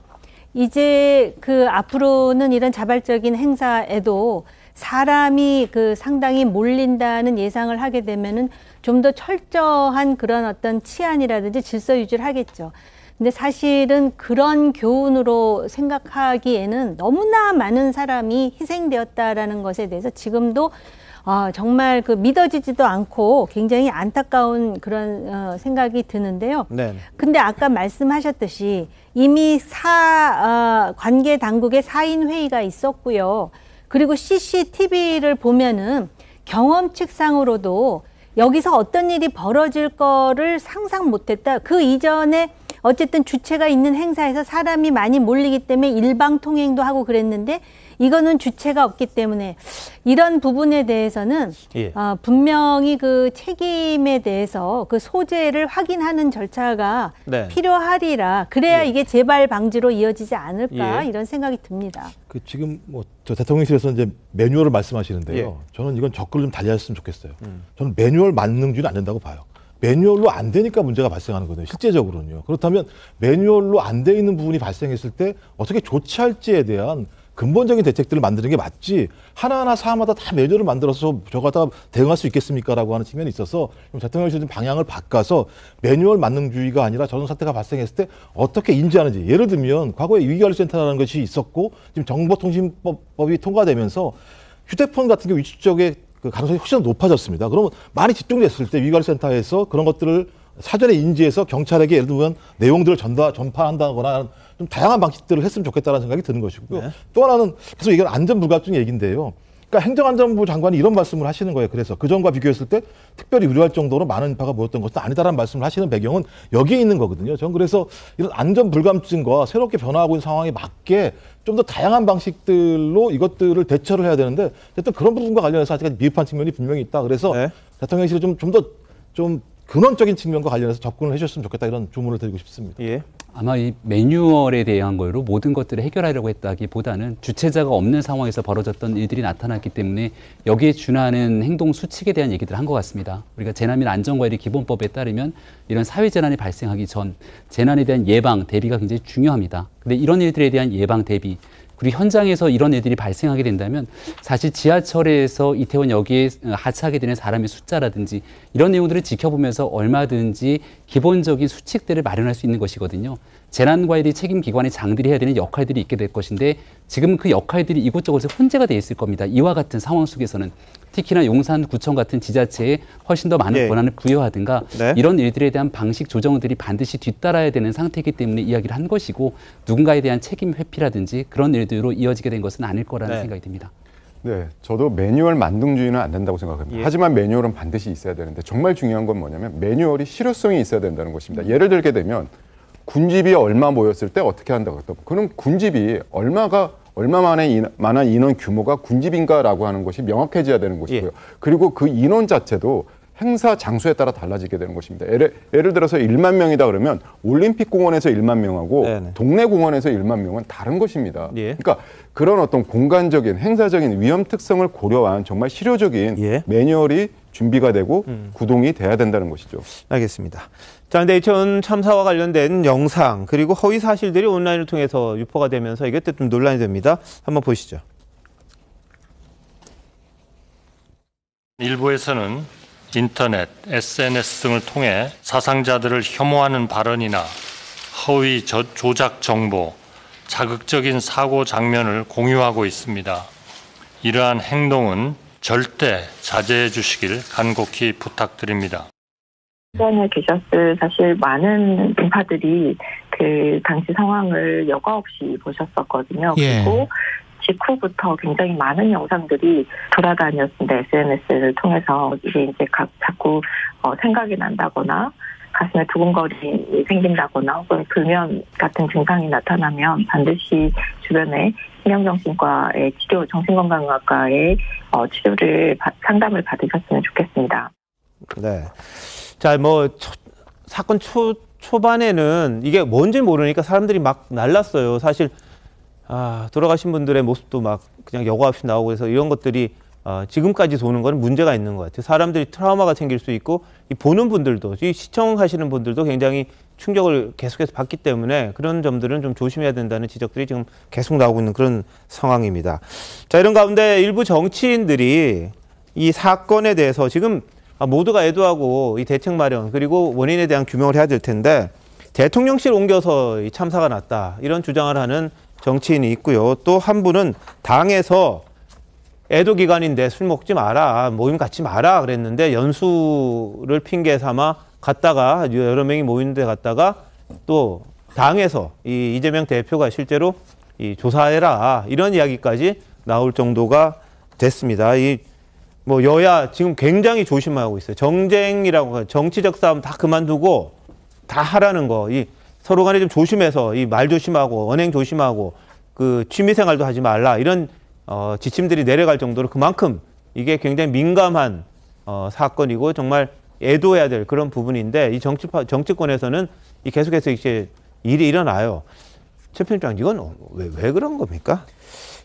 이제 그 앞으로는 이런 자발적인 행사에도 사람이 그 상당히 몰린다는 예상을 하게 되면은 좀 더 철저한 그런 어떤 치안이라든지 질서 유지를 하겠죠. 근데 사실은 그런 교훈으로 생각하기에는 너무나 많은 사람이 희생되었다라는 것에 대해서 지금도 아, 정말 그 믿어지지도 않고 굉장히 안타까운 그런 어, 생각이 드는데요. 네. 근데 아까 말씀하셨듯이 이미 사 어, 관계 당국의 사인 회의가 있었고요. 그리고 CCTV를 보면은 경험 측상으로도 여기서 어떤 일이 벌어질 거를 상상 못했다. 그 이전에 어쨌든 주체가 있는 행사에서 사람이 많이 몰리기 때문에 일방 통행도 하고 그랬는데 이거는 주체가 없기 때문에 이런 부분에 대해서는 예. 어, 분명히 그 책임에 대해서 그 소재를 확인하는 절차가 네. 필요하리라. 그래야 이게 재발 방지로 이어지지 않을까 예. 이런 생각이 듭니다. 그 지금 뭐 저 대통령실에서 이제 매뉴얼을 말씀하시는데요. 예. 저는 이건 접근을 좀 달리했으면 좋겠어요. 음. 저는 매뉴얼 만능주의는 안 된다고 봐요. 매뉴얼로 안 되니까 문제가 발생하는 거거든요. 실제적으로는요. 그렇다면 매뉴얼로 안 돼 있는 부분이 발생했을 때 어떻게 조치할지에 대한 근본적인 대책들을 만드는 게 맞지 하나하나 사안마다 다 매뉴얼을 만들어서 저거 다 대응할 수 있겠습니까라고 하는 측면이 있어서 좀 방향을 바꿔서 매뉴얼 만능주의가 아니라 저런 사태가 발생했을 때 어떻게 인지하는지 예를 들면 과거에 위기관리센터라는 것이 있었고 지금 정보통신법이 통과되면서 휴대폰 같은 경우 위축적의 그 가능성이 훨씬 더 높아졌습니다. 그러면 많이 집중됐을 때 위기관리센터에서 그런 것들을 사전에 인지해서 경찰에게 예를 들면 내용들을 전다, 전파한다거나 좀 다양한 방식들을 했으면 좋겠다는 생각이 드는 것이고요. 또 하나는 계속 이건 안전불감증 얘기인데요. 그러니까 행정안전부 장관이 이런 말씀을 하시는 거예요. 그래서 그 전과 비교했을 때 특별히 우려할 정도로 많은 인파가 모였던 것은 아니다라는 말씀을 하시는 배경은 여기에 있는 거거든요. 전 그래서 이런 안전 불감증과 새롭게 변화하고 있는 상황에 맞게 좀 더 다양한 방식들로 이것들을 대처를 해야 되는데 어쨌든 그런 부분과 관련해서 아직까지 미흡한 측면이 분명히 있다. 그래서 대통령실이 좀 좀더좀 근원적인 측면과 관련해서 접근을 해주셨으면 좋겠다 이런 주문을 드리고 싶습니다. 예. 아마 이 매뉴얼에 대한 걸로 모든 것들을 해결하려고 했다기보다는 주체자가 없는 상황에서 벌어졌던 일들이 나타났기 때문에 여기에 준하는 행동 수칙에 대한 얘기들을 한 것 같습니다. 우리가 재난민 안전관리 기본법에 따르면 이런 사회 재난이 발생하기 전 재난에 대한 예방 대비가 굉장히 중요합니다. 근데 이런 일들에 대한 예방 대비 그리고 현장에서 이런 일들이 발생하게 된다면 사실 지하철에서 이태원역에 하차하게 되는 사람의 숫자라든지 이런 내용들을 지켜보면서 얼마든지 기본적인 수칙들을 마련할 수 있는 것이거든요. 재난과의 책임 기관의 장들이 해야 되는 역할들이 있게 될 것인데 지금 그 역할들이 이곳저곳에 혼재가 돼 있을 겁니다. 이와 같은 상황 속에서는 특히나 용산구청 같은 지자체에 훨씬 더 많은 예. 권한을 부여하든가 네. 이런 일들에 대한 방식 조정들이 반드시 뒤따라야 되는 상태이기 때문에 이야기를 한 것이고 누군가에 대한 책임 회피라든지 그런 일들로 이어지게 된 것은 아닐 거라는 네. 생각이 듭니다. 네, 저도 매뉴얼 만능주의는 안 된다고 생각합니다. 예. 하지만 매뉴얼은 반드시 있어야 되는데 정말 중요한 건 뭐냐면 매뉴얼이 실효성이 있어야 된다는 것입니다. 예를 들게 되면 군집이 얼마 모였을 때 어떻게 한다고 했다. 그럼 군집이 얼마가 얼마만의 만한 인원 규모가 군집인가라고 하는 것이 명확해져야 되는 것이고요. 예. 그리고 그 인원 자체도 행사 장소에 따라 달라지게 되는 것입니다. 예를, 예를 들어서 1만 명이다 그러면 올림픽 공원에서 1만 명하고 네네. 동네 공원에서 1만 명은 다른 것입니다. 예. 그러니까 그런 어떤 공간적인 행사적인 위험 특성을 고려한 정말 실효적인 예. 매뉴얼이 준비가 되고 음. 구동이 돼야 된다는 것이죠. 알겠습니다. 자, 근데 이천 참사와 관련된 영상 그리고 허위 사실들이 온라인을 통해서 유포가 되면서 이게 좀 논란이 됩니다. 한번 보시죠. 일부에서는 인터넷, SNS 등을 통해 사상자들을 혐오하는 발언이나 허위 조작 정보, 자극적인 사고 장면을 공유하고 있습니다. 이러한 행동은 절대 자제해 주시길 간곡히 부탁드립니다. 현장에 계셨을 사실 많은 인파들이 그 당시 상황을 여과 없이 보셨었거든요. 예. 그리고 직후부터 굉장히 많은 영상들이 돌아다녔는데 SNS를 통해서 이게 이제 각 자꾸 어, 생각이 난다거나 가슴에 두근거림이 생긴다거나 혹은 불면 같은 증상이 나타나면 반드시 주변에 신경정신과의 치료, 정신건강의학과의 어, 치료를 바, 상담을 받으셨으면 좋겠습니다. 네. 자, 뭐 초, 사건 초 초반에는 이게 뭔지 모르니까 사람들이 막 날랐어요. 사실 아, 돌아가신 분들의 모습도 막 그냥 여과 없이 나오고 해서 이런 것들이 어, 지금까지 도는 건 문제가 있는 것 같아요. 사람들이 트라우마가 생길 수 있고 이 보는 분들도 이 시청하시는 분들도 굉장히 충격을 계속해서 받기 때문에 그런 점들은 좀 조심해야 된다는 지적들이 지금 계속 나오고 있는 그런 상황입니다. 자 이런 가운데 일부 정치인들이 이 사건에 대해서 지금 모두가 애도하고 이 대책 마련 그리고 원인에 대한 규명을 해야 될 텐데 대통령실 옮겨서 이 참사가 났다 이런 주장을 하는 정치인이 있고요. 또 한 분은 당에서 애도 기간인데 술 먹지 마라, 모임 갖지 마라 그랬는데 연수를 핑계 삼아 갔다가 여러 명이 모이는데 갔다가 또 당에서 이 이재명 대표가 실제로 이 조사해라 이런 이야기까지 나올 정도가 됐습니다. 이 뭐 여야 지금 굉장히 조심하고 있어요. 정쟁이라고 정치적 싸움 다 그만두고 다 하라는 거. 이 서로 간에 좀 조심해서 이 말 조심하고 언행 조심하고 그 취미 생활도 하지 말라 이런 어, 지침들이 내려갈 정도로 그만큼 이게 굉장히 민감한 어, 사건이고 정말 애도해야 될 그런 부분인데 이 정치 정치권에서는 이 계속해서 이제 일이 일어나요. 최 편장 이건 왜, 왜 그런 겁니까?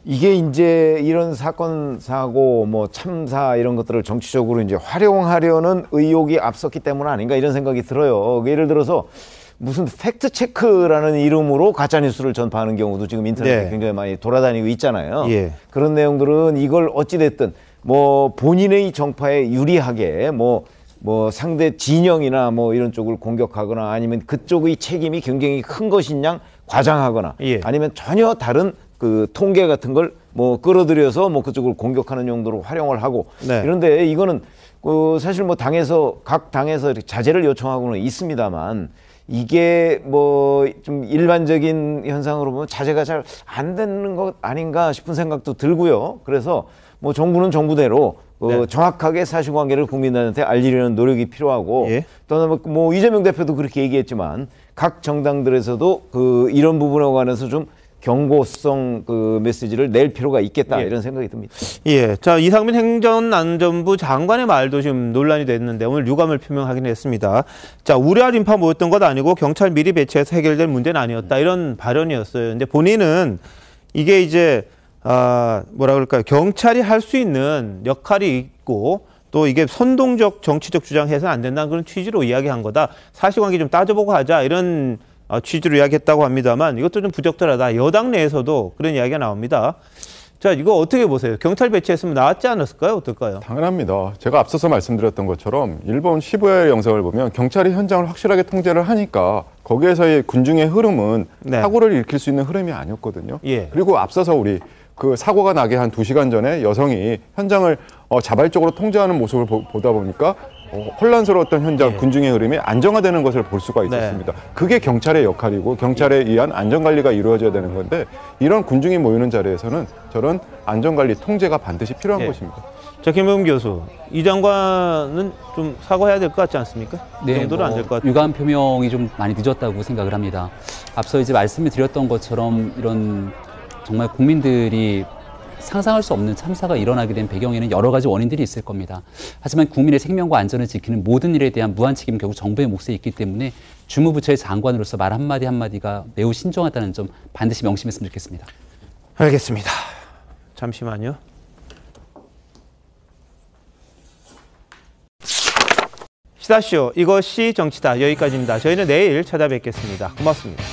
이게 이제 이런 사건 사고 뭐 참사 이런 것들을 정치적으로 이제 활용하려는 의욕이 앞섰기 때문 아닌가 이런 생각이 들어요. 예를 들어서 무슨 팩트 체크라는 이름으로 가짜 뉴스를 전파하는 경우도 지금 인터넷에 네. 굉장히 많이 돌아다니고 있잖아요. 예. 그런 내용들은 이걸 어찌 됐든 뭐 본인의 정파에 유리하게 뭐뭐 뭐 상대 진영이나 뭐 이런 쪽을 공격하거나 아니면 그쪽의 책임이 굉장히 큰 것인 양 과장하거나 예. 아니면 전혀 다른 그 통계 같은 걸 뭐 끌어들여서 뭐 그쪽을 공격하는 용도로 활용을 하고 네. 이런데 이거는 그 사실 뭐 당에서 각 당에서 자제를 요청하고는 있습니다만 이게 뭐 좀 일반적인 현상으로 보면 자제가 잘 안 되는 것 아닌가 싶은 생각도 들고요. 그래서 뭐 정부는 정부대로 어, 네. 정확하게 사실관계를 국민들한테 알리려는 노력이 필요하고 예. 또는 뭐 이재명 대표도 그렇게 얘기했지만 각 정당들에서도 그 이런 부분에 관해서 좀 경고성 그 메시지를 낼 필요가 있겠다 예. 이런 생각이 듭니다. 예. 자, 이상민 행정안전부 장관의 말도 지금 논란이 됐는데 오늘 유감을 표명하긴 했습니다. 자, 우려할 인파 모였던 것 아니고 경찰 미리 배치해서 해결될 문제는 아니었다. 이런 발언이었어요. 근데 본인은 이게 이제 아, 뭐라 그럴까요? 경찰이 할 수 있는 역할이 있고 또 이게 선동적 정치적 주장해서는 안 된다는 그런 취지로 이야기한 거다. 사실관계 좀 따져보고 하자. 이런 어, 취지로 이야기했다고 합니다만 이것도 좀 부적절하다. 여당 내에서도 그런 이야기가 나옵니다. 자, 이거 어떻게 보세요? 경찰 배치했으면 나았지 않았을까요? 어떨까요? 당연합니다. 제가 앞서서 말씀드렸던 것처럼 일본 시부야의 영상을 보면 경찰이 현장을 확실하게 통제를 하니까 거기에서의 군중의 흐름은 네. 사고를 일으킬 수 있는 흐름이 아니었거든요. 예. 그리고 앞서서 우리 그 사고가 나기 한 두시간 전에 여성이 현장을 어, 자발적으로 통제하는 모습을 보, 다 보니까 어, 혼란스러웠던 현장 네. 군중의 흐름이 안정화되는 것을 볼 수가 네. 있었습니다. 네. 그게 경찰의 역할이고 경찰에 의한 안전관리가 이루어져야 되는 건데 이런 군중이 모이는 자리에서는 저런 안전관리 통제가 반드시 필요한 네. 것입니다. 자, 김범 교수, 이 장관은 좀 사과해야 될 것 같지 않습니까? 네, 그 정도는 뭐 안될 것 같아요. 유감 표명이 좀 많이 늦었다고 생각을 합니다. 앞서 이제 말씀을 드렸던 것처럼 이런 정말 국민들이 상상할 수 없는 참사가 일어나게 된 배경에는 여러 가지 원인들이 있을 겁니다. 하지만 국민의 생명과 안전을 지키는 모든 일에 대한 무한 책임은 결국 정부의 몫에 있기 때문에 주무부처의 장관으로서 말 한마디 한마디가 매우 신중하다는 점 반드시 명심했으면 좋겠습니다. 알겠습니다. 잠시만요. 시다쇼 이것이 정치다 여기까지입니다. 저희는 내일 찾아뵙겠습니다. 고맙습니다.